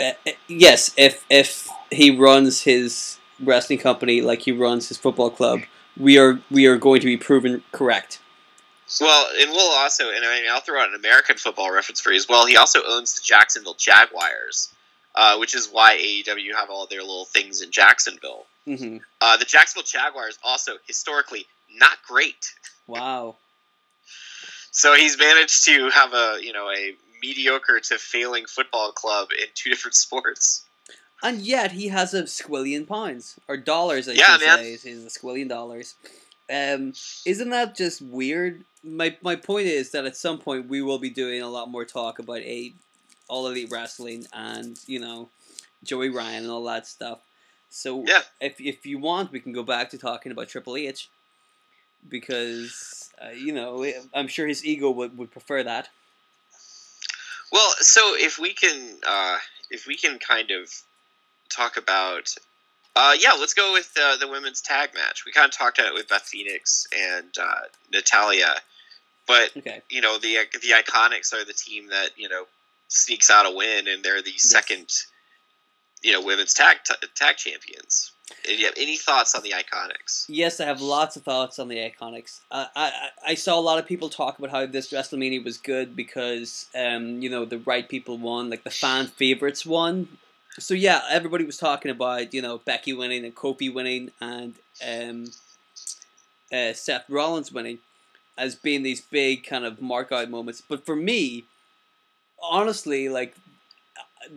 uh, uh, yes, if if he runs his wrestling company like he runs his football club, we are we are going to be proven correct. well and we'll also and I mean, i'll throw out an american football reference for you as well he also owns the jacksonville jaguars uh, which is why aew have all their little things in jacksonville hmm uh, the jacksonville jaguars also historically not great Wow. So he's managed to have a you know a mediocre to failing football club in two different sports. And yet he has a squillion pounds or dollars. I Yeah, should man. say, is a squillion dollars. Um, isn't that just weird? My my point is that at some point we will be doing a lot more talk about a all elite wrestling and you know Joey Ryan and all that stuff. So Yeah. if if you want, we can go back to talking about Triple H because uh, you know I'm sure his ego would, would prefer that. Well, so if we can uh, if we can kind of talk about uh, yeah, let's go with uh, the women's tag match. We kind of talked about it with Beth Phoenix and uh, Natalya, but Okay. you know the the Iconics are the team that you know sneaks out a win, and they're the second you know women's tag tag champions. Do you have any thoughts on the Iconics? Yes, I have lots of thoughts on the Iconics. Uh, I I I saw a lot of people talk about how this WrestleMania was good because um you know the right people won, like the fan favorites won. So yeah, everybody was talking about you know Becky winning and Kofi winning and um uh, Seth Rollins winning as being these big kind of mark out moments. But for me, honestly, like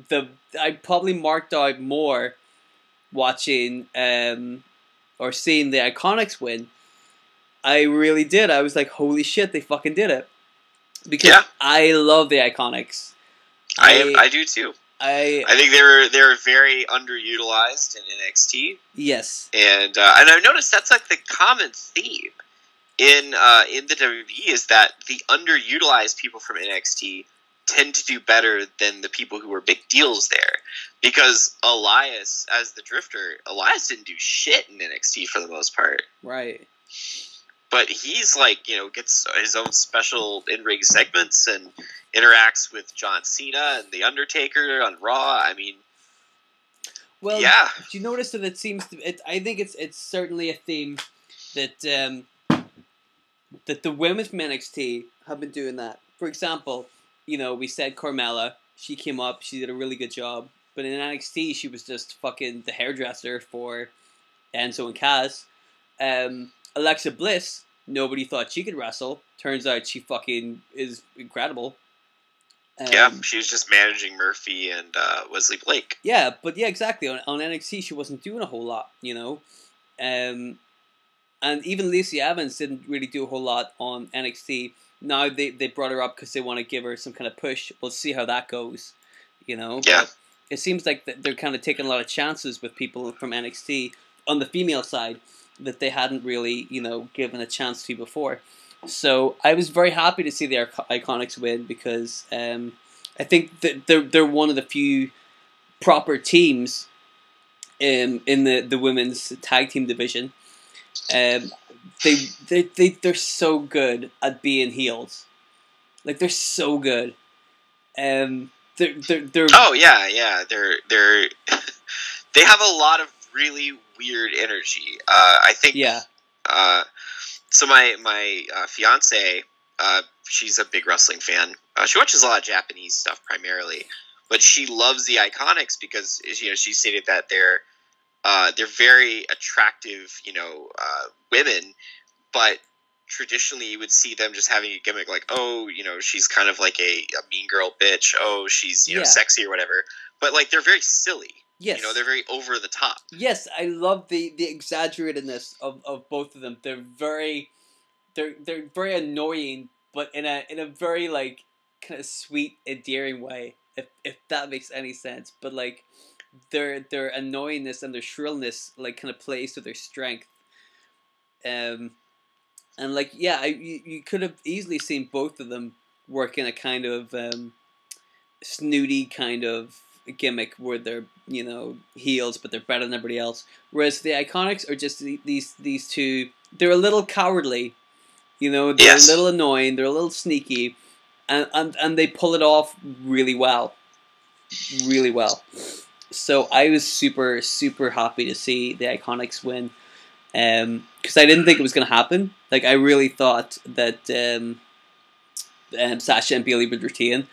the I probably marked out more watching um or seeing the Iconics win. I really did. I was like, holy shit, they fucking did it. Because Yeah. I love the Iconics. I, I do too. I I think they were they were very underutilized in NXT, yes. and uh, and I've noticed that's like the common theme in uh, in the WWE is that the underutilized people from NXT tend to do better than the people who were big deals there. Because Elias, as the Drifter, Elias didn't do shit in NXT for the most part. Right. But he's like, you know, gets his own special in ring segments and interacts with John Cena and The Undertaker on Raw. I mean, Well, yeah. do you notice that it seems to? It, I think it's it's certainly a theme that um, that the women from NXT have been doing that. For example, you know, we said Carmella. She came up. She did a really good job. But in NXT, she was just fucking the hairdresser for Enzo and Cass. Um, Alexa Bliss. Nobody thought she could wrestle. Turns out she fucking is incredible. Um, yeah, she was just managing Murphy and uh, Wesley Blake. yeah, but yeah, exactly. On, on NXT, she wasn't doing a whole lot, you know. Um, and even Lacey Evans didn't really do a whole lot on NXT. Now they, they brought her up because they want to give her some kind of push. We'll see how that goes. You know. Yeah. But it seems like they're kind of taking a lot of chances with people from NXT on the female side that they hadn't really you know given a chance to before. So I was very happy to see the Iconics win because um, I think that they're they're one of the few proper teams in in the, the women's tag team division. Um, they they they they're so good at being heels, like they're so good. Um, they're they're, they're Oh yeah, yeah. They're they're they have a lot of really weird energy. Uh, I think. yeah Uh, so my my uh, fiance, uh, she's a big wrestling fan. Uh, she watches a lot of Japanese stuff primarily, but she loves the Iconics because you know she stated that they're uh, they're very attractive, you know, uh, women, but traditionally you would see them just having a gimmick like, oh, you know, she's kind of like a, a mean girl bitch. Oh, she's you know Yeah. sexy or whatever. But like they're very silly. Yes You know, they're very over the top. Yes, I love the the exaggeratedness of, of both of them. They're very they're they're very annoying, but in a in a very like kind of sweet, endearing way. If if that makes any sense. But like their their annoyingness and their shrillness like kind of plays to their strength. Um and like yeah, I, you, you could have easily seen both of them work in a kind of um, snooty kind of gimmick where they're you know heels, but they're better than everybody else. Whereas the Iconics are just these these two. They're a little cowardly, you know. They're Yes. a little annoying. They're a little sneaky, and and and they pull it off really well, really well. So I was super super happy to see the Iconics win, Um, because I didn't think it was going to happen. Like I really thought that um, um, Sasha and Bayley would retain,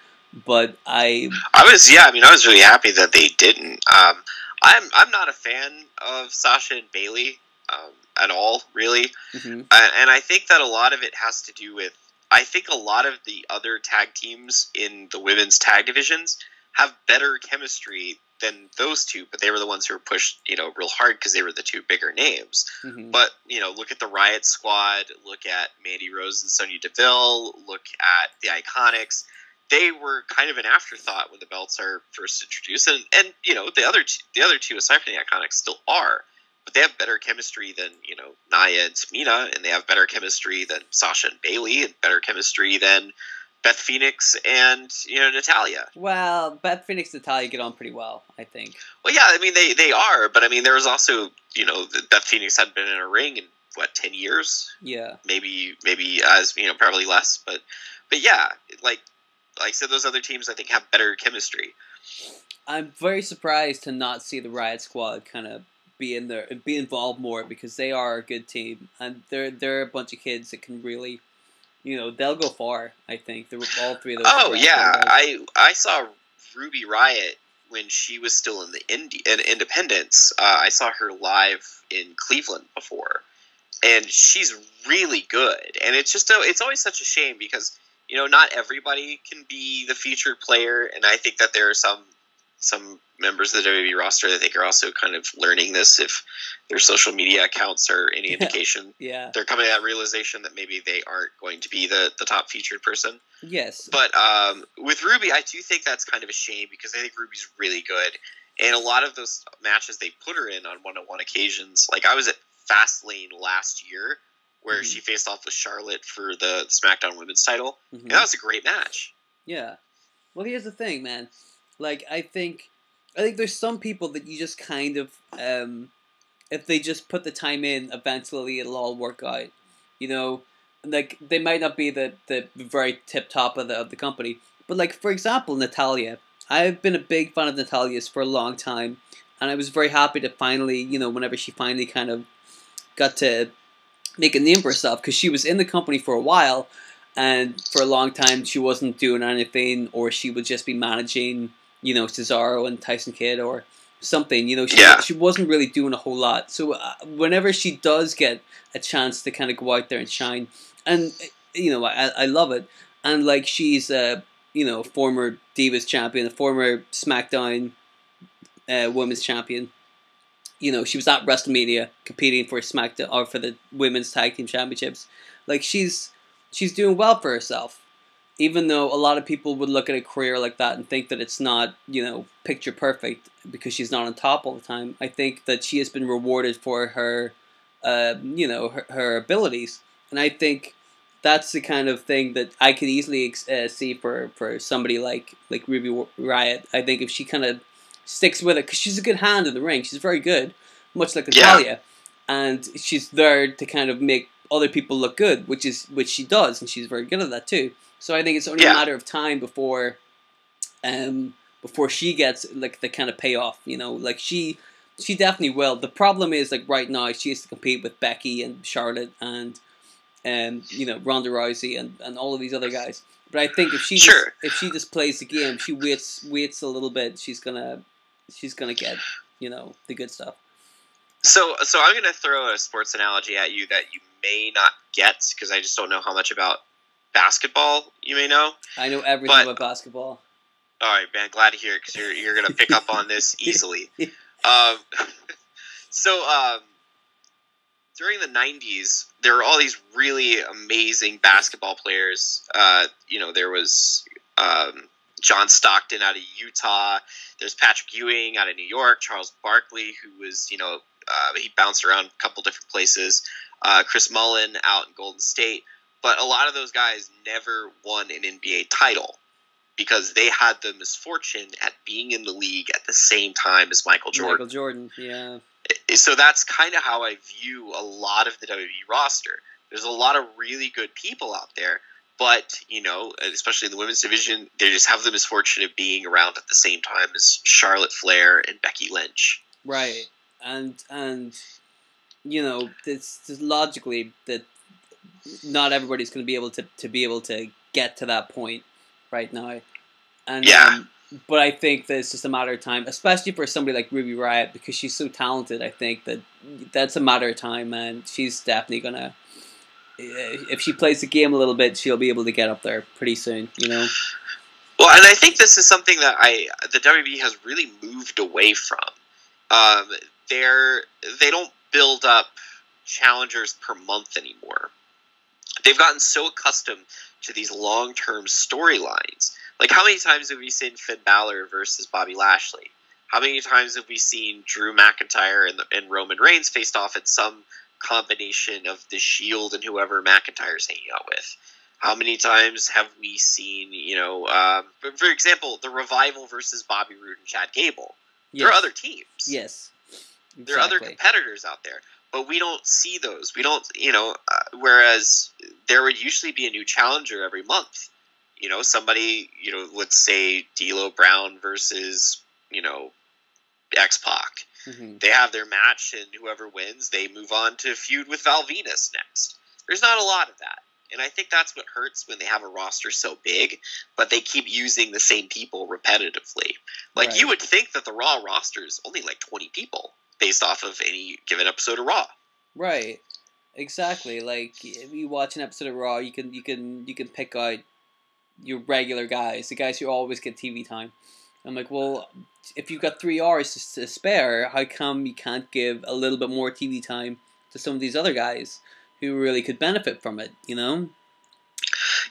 but I I was yeah. I mean, I was really happy that they didn't. Um, I'm I'm not a fan of Sasha and Bayley um, at all, really, mhm, and, and I think that a lot of it has to do with. I think a lot of the other tag teams in the women's tag divisions have better chemistry than those two, but they were the ones who were pushed, you know, real hard because they were the two bigger names. mhm. But you know, look at the Riot Squad, look at Mandy Rose and Sonya Deville, look at the Iconics. They were kind of an afterthought when the belts are first introduced, and and you know the other two, the other two aside from the Iconics still are, but they have better chemistry than you know Nia and Tamina, and they have better chemistry than Sasha and Bayley, and better chemistry than Beth Phoenix and you know Natalya. Well, Beth Phoenix and Natalya get on pretty well, I think. Well, yeah, I mean they they are, but I mean there was also you know Beth Phoenix had been in a ring in what ten years, Yeah. maybe maybe as you know probably less but but yeah like like I said those other teams I think have better chemistry I'm very surprised to not see the Riot Squad kind of be in there, be involved more because they are a good team and they're they're a bunch of kids that can really, you know, they'll go far. I think all three of those. oh yeah. I I saw Ruby Riot when she was still in the indie in Independence uh, I saw her live in Cleveland before and she's really good and it's just a, it's always such a shame because you know not everybody can be the featured player and I think that there are some some members of the WWE roster that I think are also kind of learning this if their social media accounts are any indication. yeah. They're coming to that realization that maybe they aren't going to be the, the top featured person. Yes. But um, with Ruby, I do think that's kind of a shame because I think Ruby's really good. And a lot of those matches they put her in on one on one occasions, like I was at Fastlane last year where Mhm. she faced off with Charlotte for the SmackDown Women's title. Mhm. And that was a great match. Yeah. Well, here's the thing, man. Like, I think, I think there's some people that you just kind of, um, if they just put the time in, eventually it'll all work out. You know, like they might not be the the very tip top of the of the company, but like for example, Natalya. I've been a big fan of Natalya's for a long time, and I was very happy to finally, you know, whenever she finally kind of got to make a name for herself, because she was in the company for a while, and for a long time she wasn't doing anything, or she would just be managing, you know, Cesaro and Tyson Kidd or something. You know, she Yeah. she wasn't really doing a whole lot. So uh, whenever she does get a chance to kind of go out there and shine, and uh, you know, I I love it, and like she's a you know former Divas champion, a former SmackDown uh, Women's champion. You know, she was at WrestleMania competing for SmackDown or for the women's tag team championships. Like she's she's doing well for herself. Even though a lot of people would look at a career like that and think that it's not, you know, picture perfect because she's not on top all the time. I think that she has been rewarded for her, uh, you know, her, her abilities, and I think that's the kind of thing that I could easily uh, see for, for somebody like like Ruby Riot. I think if she kind of sticks with it, because she's a good hand in the ring, she's very good, much like Natalya, yeah. and she's there to kind of make other people look good, which is which she does, and she's very good at that too. So I think it's only yeah. a matter of time before, um, before she gets like the kind of payoff. You know, like she she definitely will. The problem is like right now she has to compete with Becky and Charlotte and and you know Ronda Rousey and, and all of these other guys. But I think if she sure. just, if she just plays the game, she waits waits a little bit, she's gonna she's gonna get you know the good stuff. So so I'm gonna throw a sports analogy at you that you may not get because I just don't know how much about basketball you may know. I know everything but, about basketball. All right, man. Glad to hear it because you're you're gonna pick up on this easily. Um, so um, during the 90s, there were all these really amazing basketball players. Uh, you know, there was um, John Stockton out of Utah. There's Patrick Ewing out of New York. Charles Barkley, who was, you know, uh, he bounced around a couple different places. Uh, Chris Mullin out in Golden State. But a lot of those guys never won an NBA title because they had the misfortune at being in the league at the same time as Michael Jordan. Michael Jordan, yeah so that's kind of how I view a lot of the WWE roster. There's a lot of really good people out there, but you know, especially in the women's division, they just have the misfortune of being around at the same time as Charlotte Flair and Becky Lynch. Right, and and you know, it's, it's logically that not everybody's going to be able to to be able to get to that point right now. And yeah. Um, but I think that it's just a matter of time, especially for somebody like Ruby Riot because she's so talented. I think that that's a matter of time, and she's definitely gonna. If she plays the game a little bit, she'll be able to get up there pretty soon. You know. Well, and I think this is something that I the WB has really moved away from. Um, they're they don't build up challengers per month anymore. They've gotten so accustomed to these long term storylines like, how many times have we seen Finn Balor versus Bobby Lashley? How many times have we seen Drew McIntyre and, the, and Roman Reigns faced off at some combination of the Shield and whoever McIntyre's hanging out with? How many times have we seen, you know, um, for example, the Revival versus Bobby Roode and Chad Gable? Yes. There are other teams. Yes. Exactly. There are other competitors out there, but we don't see those. We don't, you know, uh, whereas there would usually be a new challenger every month you know, somebody, you know, let's say D'Lo Brown versus, you know, X Pac. Mm-hmm. They have their match, and whoever wins, they move on to feud with Val Venis next. There's not a lot of that. And I think that's what hurts when they have a roster so big, but they keep using the same people repetitively. Like, right. you would think that the Raw roster is only like 20 people based off of any given episode of Raw. Right. Exactly. Like if you watch an episode of Raw, you can you can you can pick out your regular guys, the guys who always get TV time. I'm like, well, if you've got three hours to spare, how come you can't give a little bit more TV time to some of these other guys who really could benefit from it? You know?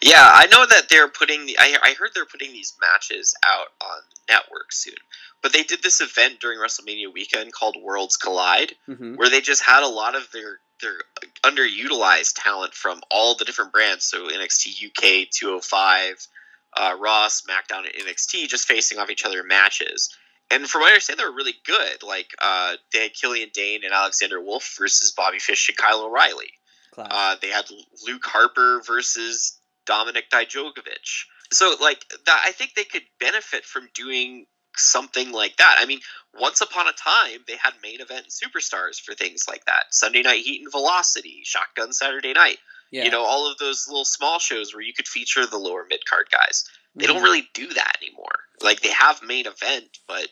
Yeah, I know that they're putting. The, I I heard they're putting these matches out on network soon, but they did this event during WrestleMania weekend called Worlds Collide, mm-hmm. where they just had a lot of their their underutilized talent from all the different brands. So NXT UK, 205, uh, Raw, SmackDown, and NXT just facing off each other in matches. And from what I understand, they were really good. Like uh, they had Killian Dain and Alexander Wolfe versus Bobby Fish and Kyle O'Reilly. Uh, they had Luke Harper versus Dominic Dijakovic. So like that, I think they could benefit from doing something like that. I mean, once upon a time, they had main event superstars for things like that. Sunday Night Heat and Velocity, Shotgun Saturday Night. Yeah. You know, all of those little small shows where you could feature the lower mid card guys. They mm-hmm. don't really do that anymore. Like they have main event, but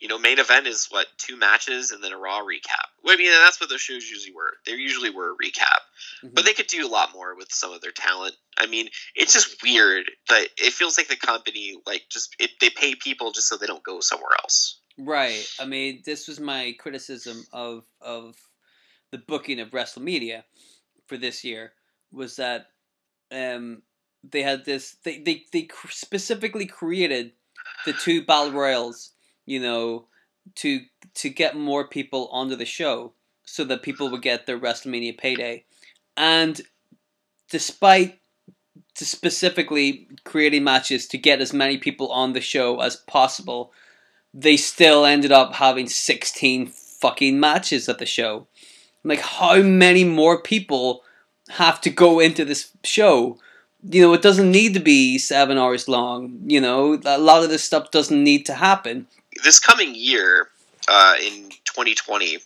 you know, main event is what two matches and then a Raw recap. I mean, that's what those shows usually were. They usually were a recap, mm-hmm. but they could do a lot more with some of their talent. I mean, it's just weird, but it feels like the company like just it, they pay people just so they don't go somewhere else. Right. I mean, this was my criticism of of the booking of WrestleMania for this year was that um they had this they they they cr- specifically created the two battle royals, you know, to to get more people onto the show so that people would get their WrestleMania payday. And despite specifically creating matches to get as many people on the show as possible, they still ended up having 16 fucking matches at the show. Like, how many more people have to go into this show? You know, it doesn't need to be seven hours long. You know, a lot of this stuff doesn't need to happen. This coming year, uh, in 2020,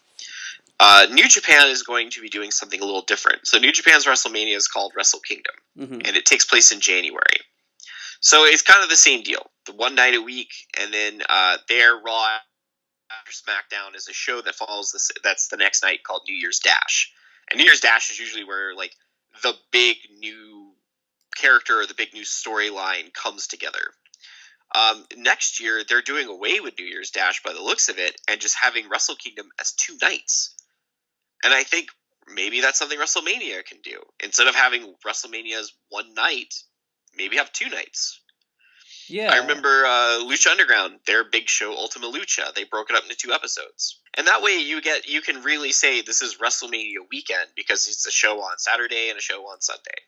uh, New Japan is going to be doing something a little different. So New Japan's WrestleMania is called Wrestle Kingdom, hmm and it takes place in January. So it's kind of the same deal. The one night a week, and then uh, their Raw after SmackDown is a show that follows this. That's the next night called New Year's Dash, and New Year's Dash is usually where like the big new character or the big new storyline comes together. Um, next year, they're doing away with New Year's Dash by the looks of it, and just having Wrestle Kingdom as two nights. And I think maybe that's something WrestleMania can do. Instead of having WrestleMania as one night, maybe have two nights. Yeah. I remember uh, Lucha Underground, their big show Ultima Lucha. They broke it up into two episodes, and that way you get you can really say this is WrestleMania weekend because it's a show on Saturday and a show on Sunday.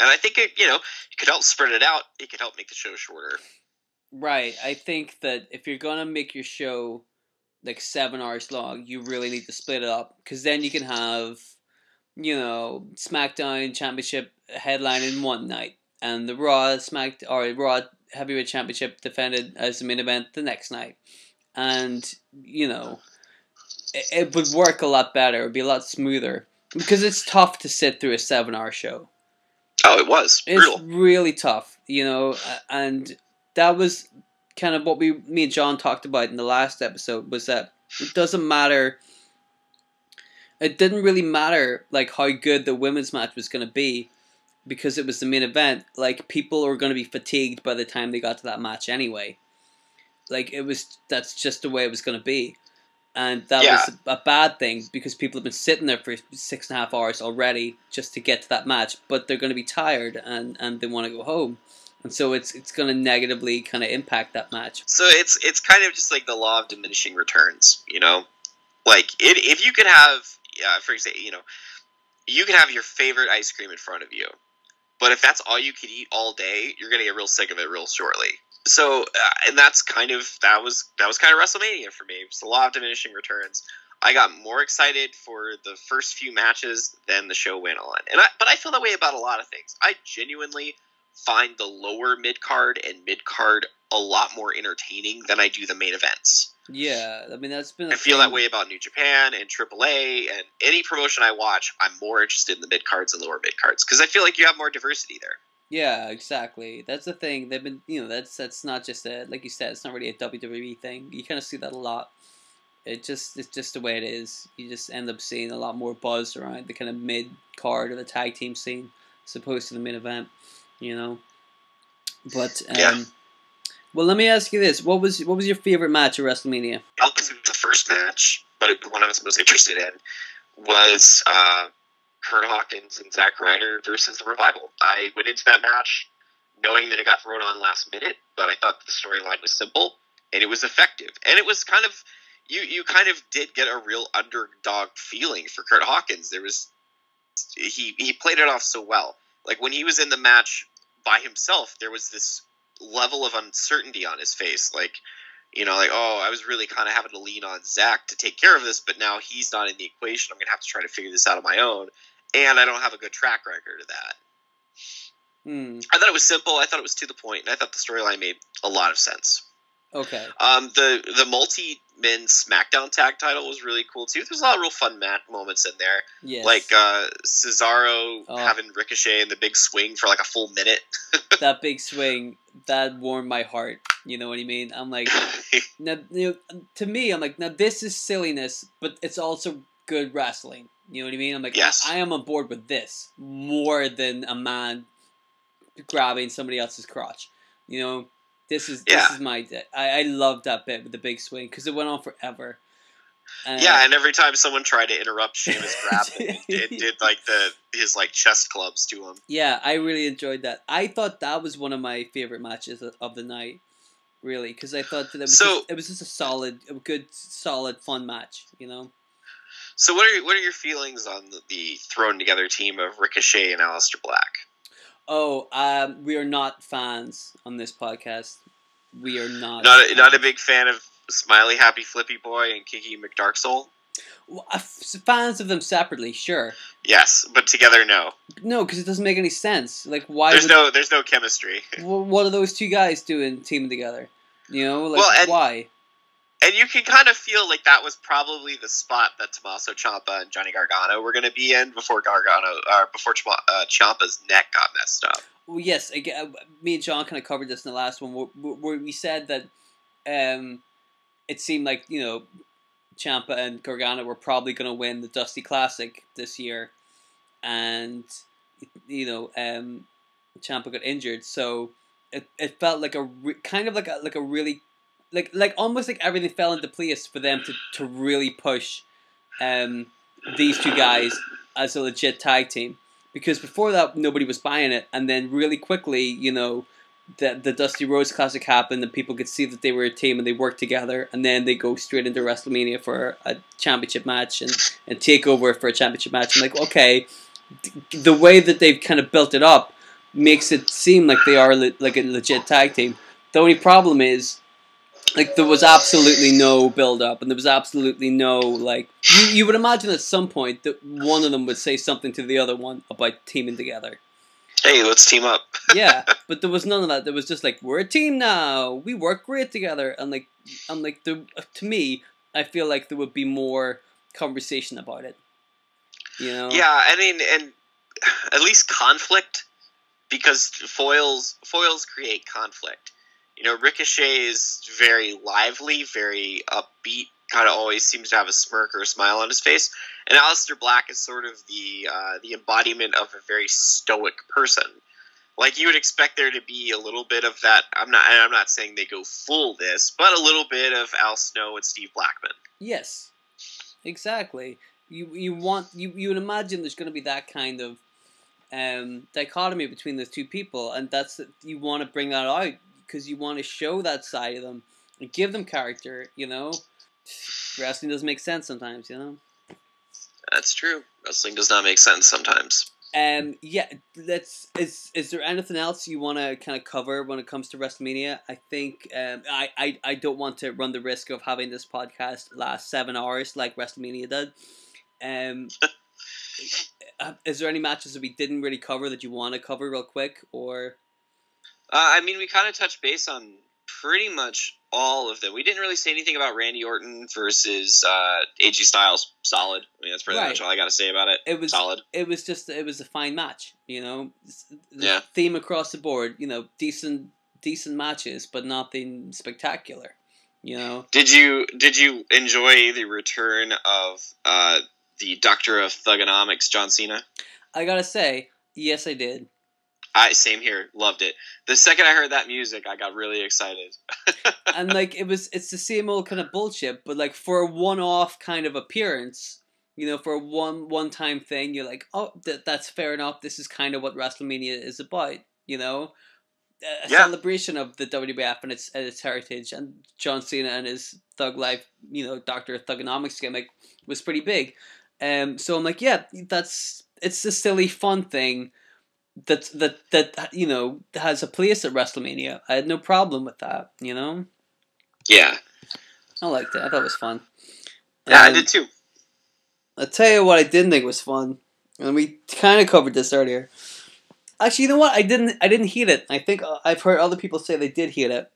And I think it, you know, it could help spread it out. It could help make the show shorter. Right. I think that if you're gonna make your show like seven hours long, you really need to split it up because then you can have, you know, SmackDown Championship headline in one night, and the Raw Smack or Raw Heavyweight Championship defended as the main event the next night, and you know, it, it would work a lot better. It would be a lot smoother because it's tough to sit through a seven-hour show. Oh, it was It's brutal. really tough, you know, and that was kind of what we, me and Jon talked about in the last episode was that it doesn't matter. It didn't really matter like how good the women's match was going to be because it was the main event. Like people were going to be fatigued by the time they got to that match anyway. Like it was that's just the way it was going to be. And that Yeah. was a bad thing because people have been sitting there for six and a half hours already just to get to that match, but they're going to be tired and, and they want to go home, and so it's it's going to negatively kind of impact that match. So it's it's kind of just like the law of diminishing returns, you know. Like it, if you could have, uh, for example, you know, you can have your favorite ice cream in front of you, but if that's all you could eat all day, you're gonna get real sick of it real shortly. So, uh, and that's kind of that was that was kind of WrestleMania for me. It was the law of diminishing returns. I got more excited for the first few matches than the show went on, and I, but I feel that way about a lot of things. I genuinely find the lower mid card and mid card a lot more entertaining than I do the main events. Yeah, I mean that's been. I feel that way about New Japan and AAA and any promotion I watch. I'm more interested in the mid cards and lower mid cards because I feel like you have more diversity there. Yeah, exactly. That's the thing. They've been, you know, that's that's not just a like you said. It's not really a WWE thing. You kind of see that a lot. It just it's just the way it is. You just end up seeing a lot more buzz around the kind of mid card or the tag team scene, as opposed to the main event. You know. But um, Yeah. well, let me ask you this: what was what was your favorite match at WrestleMania? Wasn't the first match, but one I was most interested in was uh, Kurt Hawkins and Zack Ryder versus the Revival. I went into that match knowing that it got thrown on last minute, but I thought the storyline was simple and it was effective, and it was kind of you you kind of did get a real underdog feeling for Kurt Hawkins. There was he he played it off so well. Like when he was in the match by himself, there was this level of uncertainty on his face, like you know, like, oh, I was really kind of having to lean on Zack to take care of this, but now he's not in the equation. I'm going to have to try to figure this out on my own. And I don't have a good track record of that. Hmm. I thought it was simple. I thought it was to the point, and I thought the storyline made a lot of sense. Okay. Um, the the multi men SmackDown tag title was really cool too. There's a lot of real fun mat moments in there, Yes. like uh, Cesaro Oh. having Ricochet in the big swing for like a full minute. that big swing that warmed my heart. You know what I mean? I'm like, now, you know, to me, I'm like, now this is silliness, but it's also good wrestling. You know what I mean? I'm like, Yes. I, I am on board with this more than a man grabbing somebody else's crotch. You know, This is Yeah. this is my. I I loved that bit with the big swing because it went on forever. And- Yeah, and every time someone tried to interrupt Sheamus grabbed him, it, it did like the his like chest clubs to him. Yeah, I really enjoyed that. I thought that was one of my favorite matches of the night, really, because I thought that it was So- just, it was just a solid, a good, solid, fun match. You know. So what are your, what are your feelings on the, the thrown together team of Ricochet and Aleister Black? Oh, um, we are not fans on this podcast. We are not. Not a, not a big fan of Smiley Happy Flippy Boy and Kiki McDarksoul. Uh, fans of them separately, sure. Yes, but together, no. No, because it doesn't make any sense. Like, why? There's no there's no chemistry. What are those two guys doing teaming together? You know, like Well, and- why? And you can kind of feel like that was probably the spot that Tommaso Ciampa and Johnny Gargano were going to be in before Gargano, uh, before Chma- uh, Ciampa's neck got messed up. Well, yes, again, me and Jon kind of covered this in the last one, where, where we said that um, it seemed like you know, Ciampa and Gargano were probably going to win the Dusty Classic this year, and you know, um, Ciampa got injured, so it, it felt like a re- kind of like a like a really like like almost like everything fell into place for them to to really push um, these two guys as a legit tag team. Because before that nobody was buying it. And then really quickly you know the, the dusty rhodes classic happened and people could see that they were a team and they worked together and then they go straight into wrestlemania for a championship match and, and take over for a championship match. I'm like okay the way that they've kind of built it up makes it seem like they are le- like a legit tag team. The only problem is like there was absolutely no build up and there was absolutely no like you, you would imagine at some point that one of them would say something to the other one about teaming together Hey, let's team up. yeah but there was none of that. There was just like we're a team now. We work great together. And like i'm like the, to me i feel like there would be more conversation about it. You know? Yeah, I mean, and at least conflict because foils foils create conflict. You know, Ricochet is very lively, very upbeat, kind of always seems to have a smirk or a smile on his face, and Aleister Black is sort of the uh, the embodiment of a very stoic person. Like you would expect there to be a little bit of that. I'm not. I'm not saying they go full this, but a little bit of Al Snow and Steve Blackman. Yes, exactly. You you want you you would imagine there's going to be that kind of um, dichotomy between those two people, and that's you want to bring that out because you want to show that side of them and give them character. You know, wrestling doesn't make sense sometimes. You know. That's true. Wrestling does not make sense sometimes. Um. Yeah. Let's. Is Is there anything else you want to kind of cover when it comes to WrestleMania? I think. Um. I, I. I don't want to run the risk of having this podcast last seven hours like WrestleMania did. Um. uh, is there any matches that we didn't really cover that you want to cover real quick, or Uh, I mean, we kind of touched base on pretty much all of them. We didn't really say anything about Randy Orton versus uh, AJ Styles. Solid. I mean, that's pretty Right. much all I got to say about it. it was? Solid. It was just. It was a fine match. You know. The Yeah. Theme across the board. You know, decent, decent matches, but nothing spectacular. You know. Did you did you enjoy the return of uh, the Doctor of Thugonomics, John Cena? I gotta say, yes, I did. I same here. Loved it. The second I heard that music, I got really excited. and like it was it's the same old kind of bullshit but like for a one-off kind of appearance you know for a one one-time thing you're like oh th- that's fair enough this is kind of what wrestlemania is about you know a a Yeah. celebration of the WWF and its and its heritage and John Cena and his thug life you know Doctor Thugonomics gimmick was pretty big um so I'm like yeah that's it's a silly fun thing that that that you know has a place at WrestleMania I had no problem with that you know yeah, I liked it. I thought it was fun. yeah, I Um, did too. I'll tell you what I didn't think was fun, and we kind of covered this earlier. Actually, you know what? I didn't. I didn't hate it. I think uh, I've heard other people say they did hate it.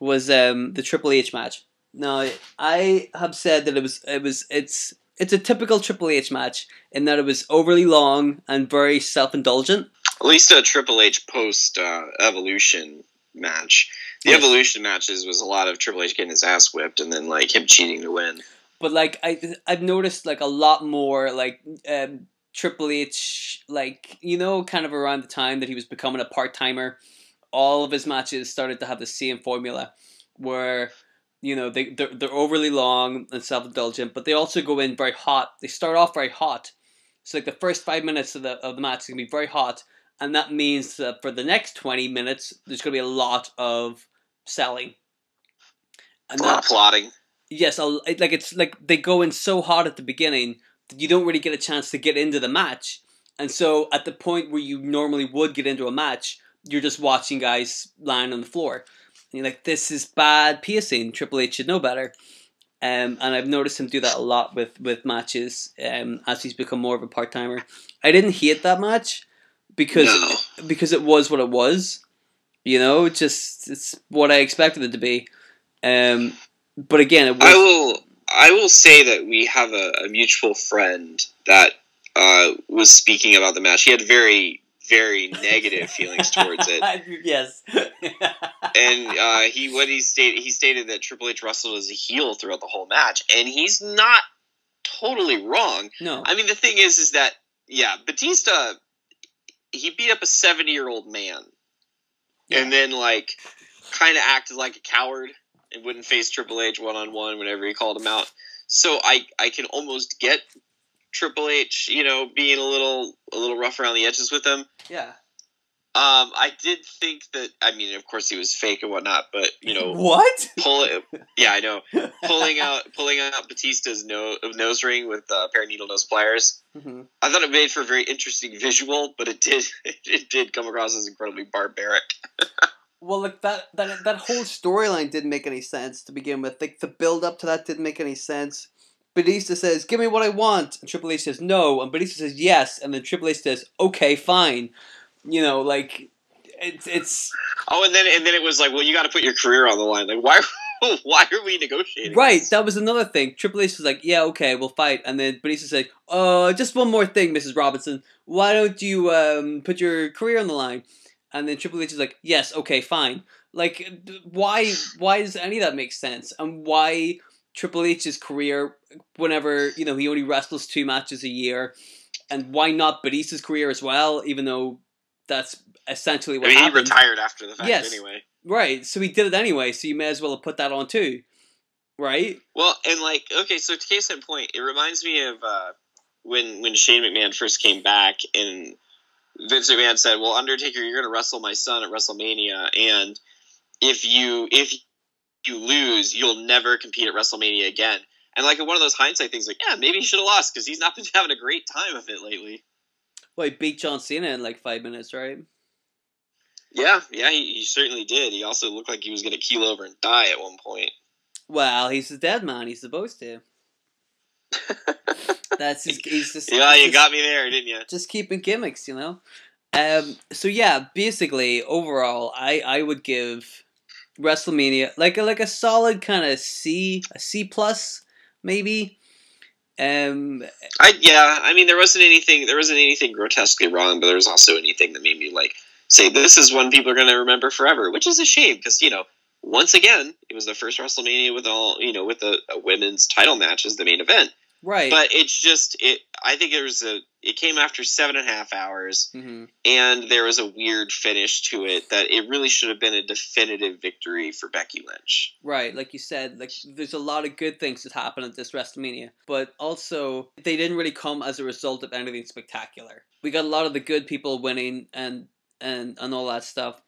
Was um, the Triple H match? No, I have said that it was. It was. It's. It's a typical Triple H match in that it was overly long and very self indulgent. At least a Triple H post uh, Evolution match. The Yes. Evolution matches was a lot of Triple H getting his ass whipped and then like him cheating to win. but like I I've noticed like a lot more like um, Triple H like you know kind of around the time that he was becoming a part timer all of his matches started to have the same formula, where you know they they're, they're overly long and self indulgent, but they also go in very hot. They start off very hot, so like the first five minutes of the of the match is gonna be very hot, and that means that for the next twenty minutes there's gonna be a lot of selling. And a lot of plotting. yes, like it's like they go in so hard at the beginning that you don't really get a chance to get into the match, and so at the point where you normally would get into a match, you're just watching guys lying on the floor, and you're like, "This is bad pacing." Triple H should know better. Um, and I've noticed him do that a lot with with matches um, as he's become more of a part timer. I didn't hate that match because No. because it was what it was. You know, it's just it's what I expected it to be. Um, but again, it was I will. I will say that we have a, a mutual friend that uh, was speaking about the match. He had very, very negative feelings towards it, yes. and uh, he what he stated he stated that Triple H wrestled as a heel throughout the whole match, and he's not totally wrong. no. I mean, the thing is, is that yeah, Batista he beat up a seventy year old man, and then like kind of acted like a coward and wouldn't face Triple H one on one whenever he called him out. So I I can almost get Triple H, you know, being a little a little rough around the edges with him. Yeah. Um, I did think that. I mean, of course, he was fake and whatnot, but you know, What? pull it. Yeah, I know. Pulling out pulling out Batista's no, nose ring with uh, a pair of needle nose pliers. hmm I thought it made for a very interesting visual, but it did it did come across as incredibly barbaric. Well, like that that that whole storyline didn't make any sense to begin with. Like the build up to that didn't make any sense. Batista says, "Give me what I want," and Triple H says, "No," and Batista says, "Yes," and then Triple H says, "Okay, fine." You know, like it's it's Oh, and then and then it was like, well, you got to put your career on the line. Like, why why are we negotiating? right. this? That was another thing. Triple H was like, "Yeah, okay, we'll fight," and then Batista said, "Uh, just one more thing, Mrs. Robinson. Why don't you um put your career on the line?" And then Triple H is like, "Yes, okay, fine." Like, why? Why does any of that make sense? And why Triple H's career, whenever you know he only wrestles two matches a year, and why not Batista's career as well? Even though that's essentially I what mean, he retired after the fact Yes. anyway. Right. So he did it anyway. So you may as well have put that on too, right? Well, and like, okay, so to case in point, it reminds me of uh, when when Shane McMahon first came back, and Vince McMahon said, "Well, Undertaker, you're going to wrestle my son at WrestleMania, and if you if you lose, you'll never compete at WrestleMania again." And like one of those hindsight things, like, yeah, maybe he should have lost because he's not been having a great time of it lately. Well, he beat John Cena in like five minutes, right? Yeah, yeah, he, he certainly did. He also looked like he was going to keel over and die at one point. Well, he's a dead man. He's supposed to. That's his. He's just. Yeah, you just- got me there, didn't you? just keeping gimmicks, you know. Um. So yeah, basically, overall, I I would give WrestleMania like a like a solid kind of C, a C plus, maybe. Um. I yeah, I mean there wasn't anything there wasn't anything grotesquely wrong, but there was also anything that made me like say this is one people are going to remember forever, which is a shame because you know once again it was the first WrestleMania with all you know with a, a women's title match as the main event, Right. but it's just it. I think it was a it came after seven and a half hours, hmm and there was a weird finish to it that it really should have been a definitive victory for Becky Lynch. Right, like you said, like there's a lot of good things that happened at this WrestleMania, but also they didn't really come as a result of anything spectacular. We got a lot of the good people winning and and and all that stuff,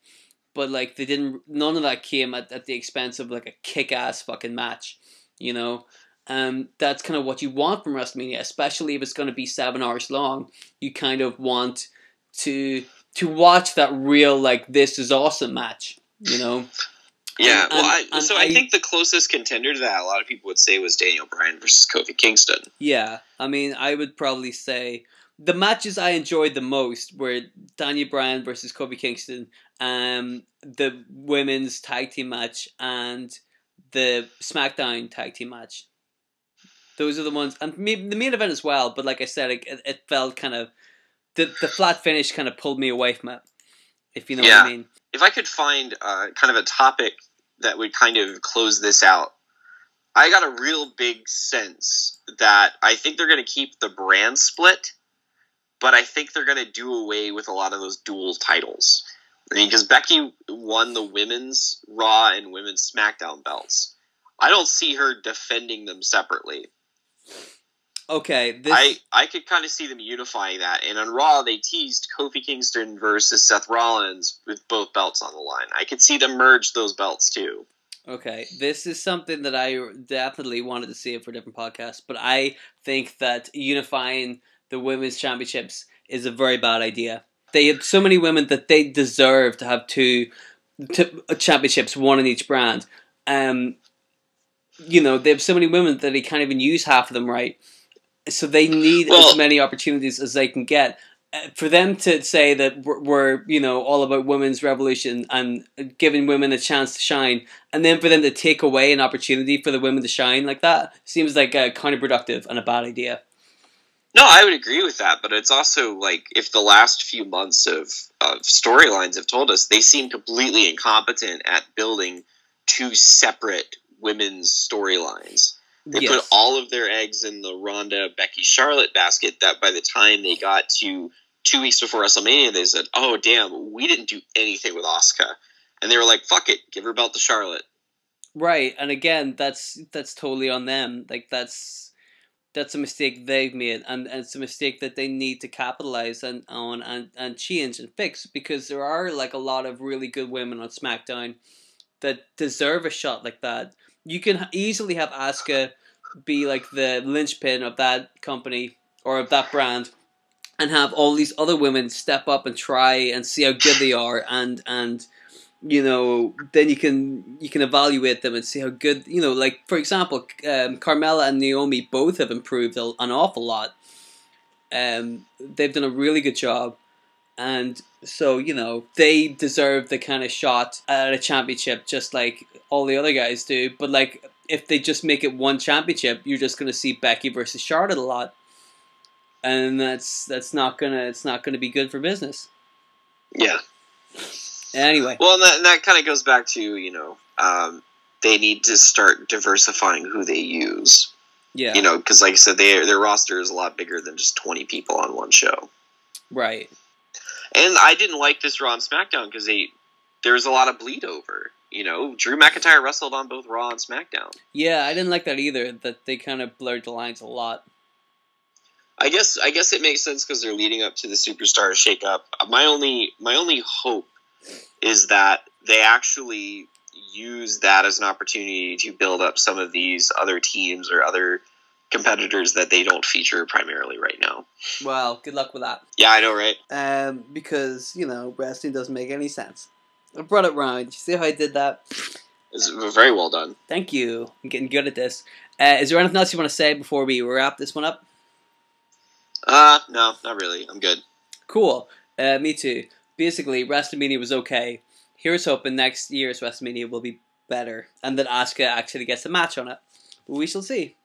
but like they didn't. None of that came at, at the expense of like a kick ass fucking match, you know. Um, that's kind of what you want from WrestleMania, especially if it's going to be seven hours long. You kind of want to to watch that real like this is awesome match, you know. Yeah, And- well, I, and- so I, I- think the closest contender to that, a lot of people would say, was Daniel Bryan versus Kofi Kingston. Yeah, I mean, I would probably say the matches I enjoyed the most were Daniel Bryan versus Kofi Kingston, um, the women's tag team match, and the SmackDown tag team match. Those are the ones, and the main event as well. But like I said, it, it- felt kind of the the flat finish kind of pulled me away from it. If you know what I mean. If I could find uh, kind of a topic that would kind of close this out, I got a real big sense that I think they're going to keep the brand split, but I think they're going to do away with a lot of those dual titles. I mean, because Becky won the women's Raw and women's SmackDown belts. I don't see her defending them separately. Okay, this I, I could kind of see them unifying that. And on Raw, they teased Kofi Kingston versus Seth Rollins with both belts on the line. I could see them merge those belts too. Okay, this is something that I definitely wanted to see it for a different podcast, but I think that unifying the women's championships is a very bad idea. They have so many women that they deserve to have two, two championships, one in each brand. Um, you know, they have so many women that they can't even use half of them right. So they need Well- as many opportunities as they can get. Uh, For them to say that we're, we're, you know, all about women's revolution and giving women a chance to shine, and then for them to take away an opportunity for the women to shine like that seems like uh, counterproductive and a bad idea. No, I would agree with that, but it's also like if the last few months of, of storylines have told us they seem completely incompetent at building two separate women's storylines. They Yes. put all of their eggs in the Ronda Becky Charlotte basket that by the time they got to two weeks before WrestleMania, they said, Oh damn, we didn't do anything with Asuka. And they were like, Fuck it, give her belt to Charlotte. Right, and again, that's that's totally on them. Like that's that's a mistake they've made, and, and it's a mistake that they need to capitalize on, on and, and change and fix because there are like a lot of really good women on SmackDown that deserve a shot like that. You can easily have Asuka be like the linchpin of that company or of that brand, and have all these other women step up and try and see how good they are, and and you know, then you can you can evaluate them and see how good you know. Like for example, um, Carmella and Naomi both have improved an awful lot. Um, they've done a really good job, and so you know they deserve the kind of shot at a championship, just like all the other guys do. But like, if they just make it one championship, you're just going to see Becky versus Charlotte a lot, and that's that's not gonna it's not gonna be good for business. Yeah. Anyway, Well, and that, and that kind of goes back to, you know, um, they need to start diversifying who they use. yeah, You know, because like I said, they, their roster is a lot bigger than just 20 people on one show. right. And I didn't like this Raw and SmackDown because they there was a lot of bleed over. You know, Drew McIntyre wrestled on both Raw and SmackDown. Yeah, I didn't like that either. That they kind of blurred the lines a lot. I guess I guess it makes sense because they're leading up to the superstar shakeup. My only my only hope is that they actually use that as an opportunity to build up some of these other teams or other competitors that they don't feature primarily right now. Well, good luck with that. Yeah, I know, right? Um, because you know wrestling doesn't make any sense. I brought it round. You see how I did that? It's very well done. Thank you. I'm getting good at this. Uh, is there anything else you want to say before we wrap this one up? Uh, no, not really. I'm good. Cool. Uh, me too. Basically, WrestleMania was okay. Here's hoping next year's WrestleMania will be better, and that Asuka actually gets a match on it. But we shall see.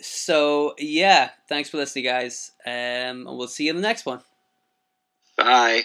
So yeah, thanks for listening, guys. Um, and we'll see you in the next one. Bye.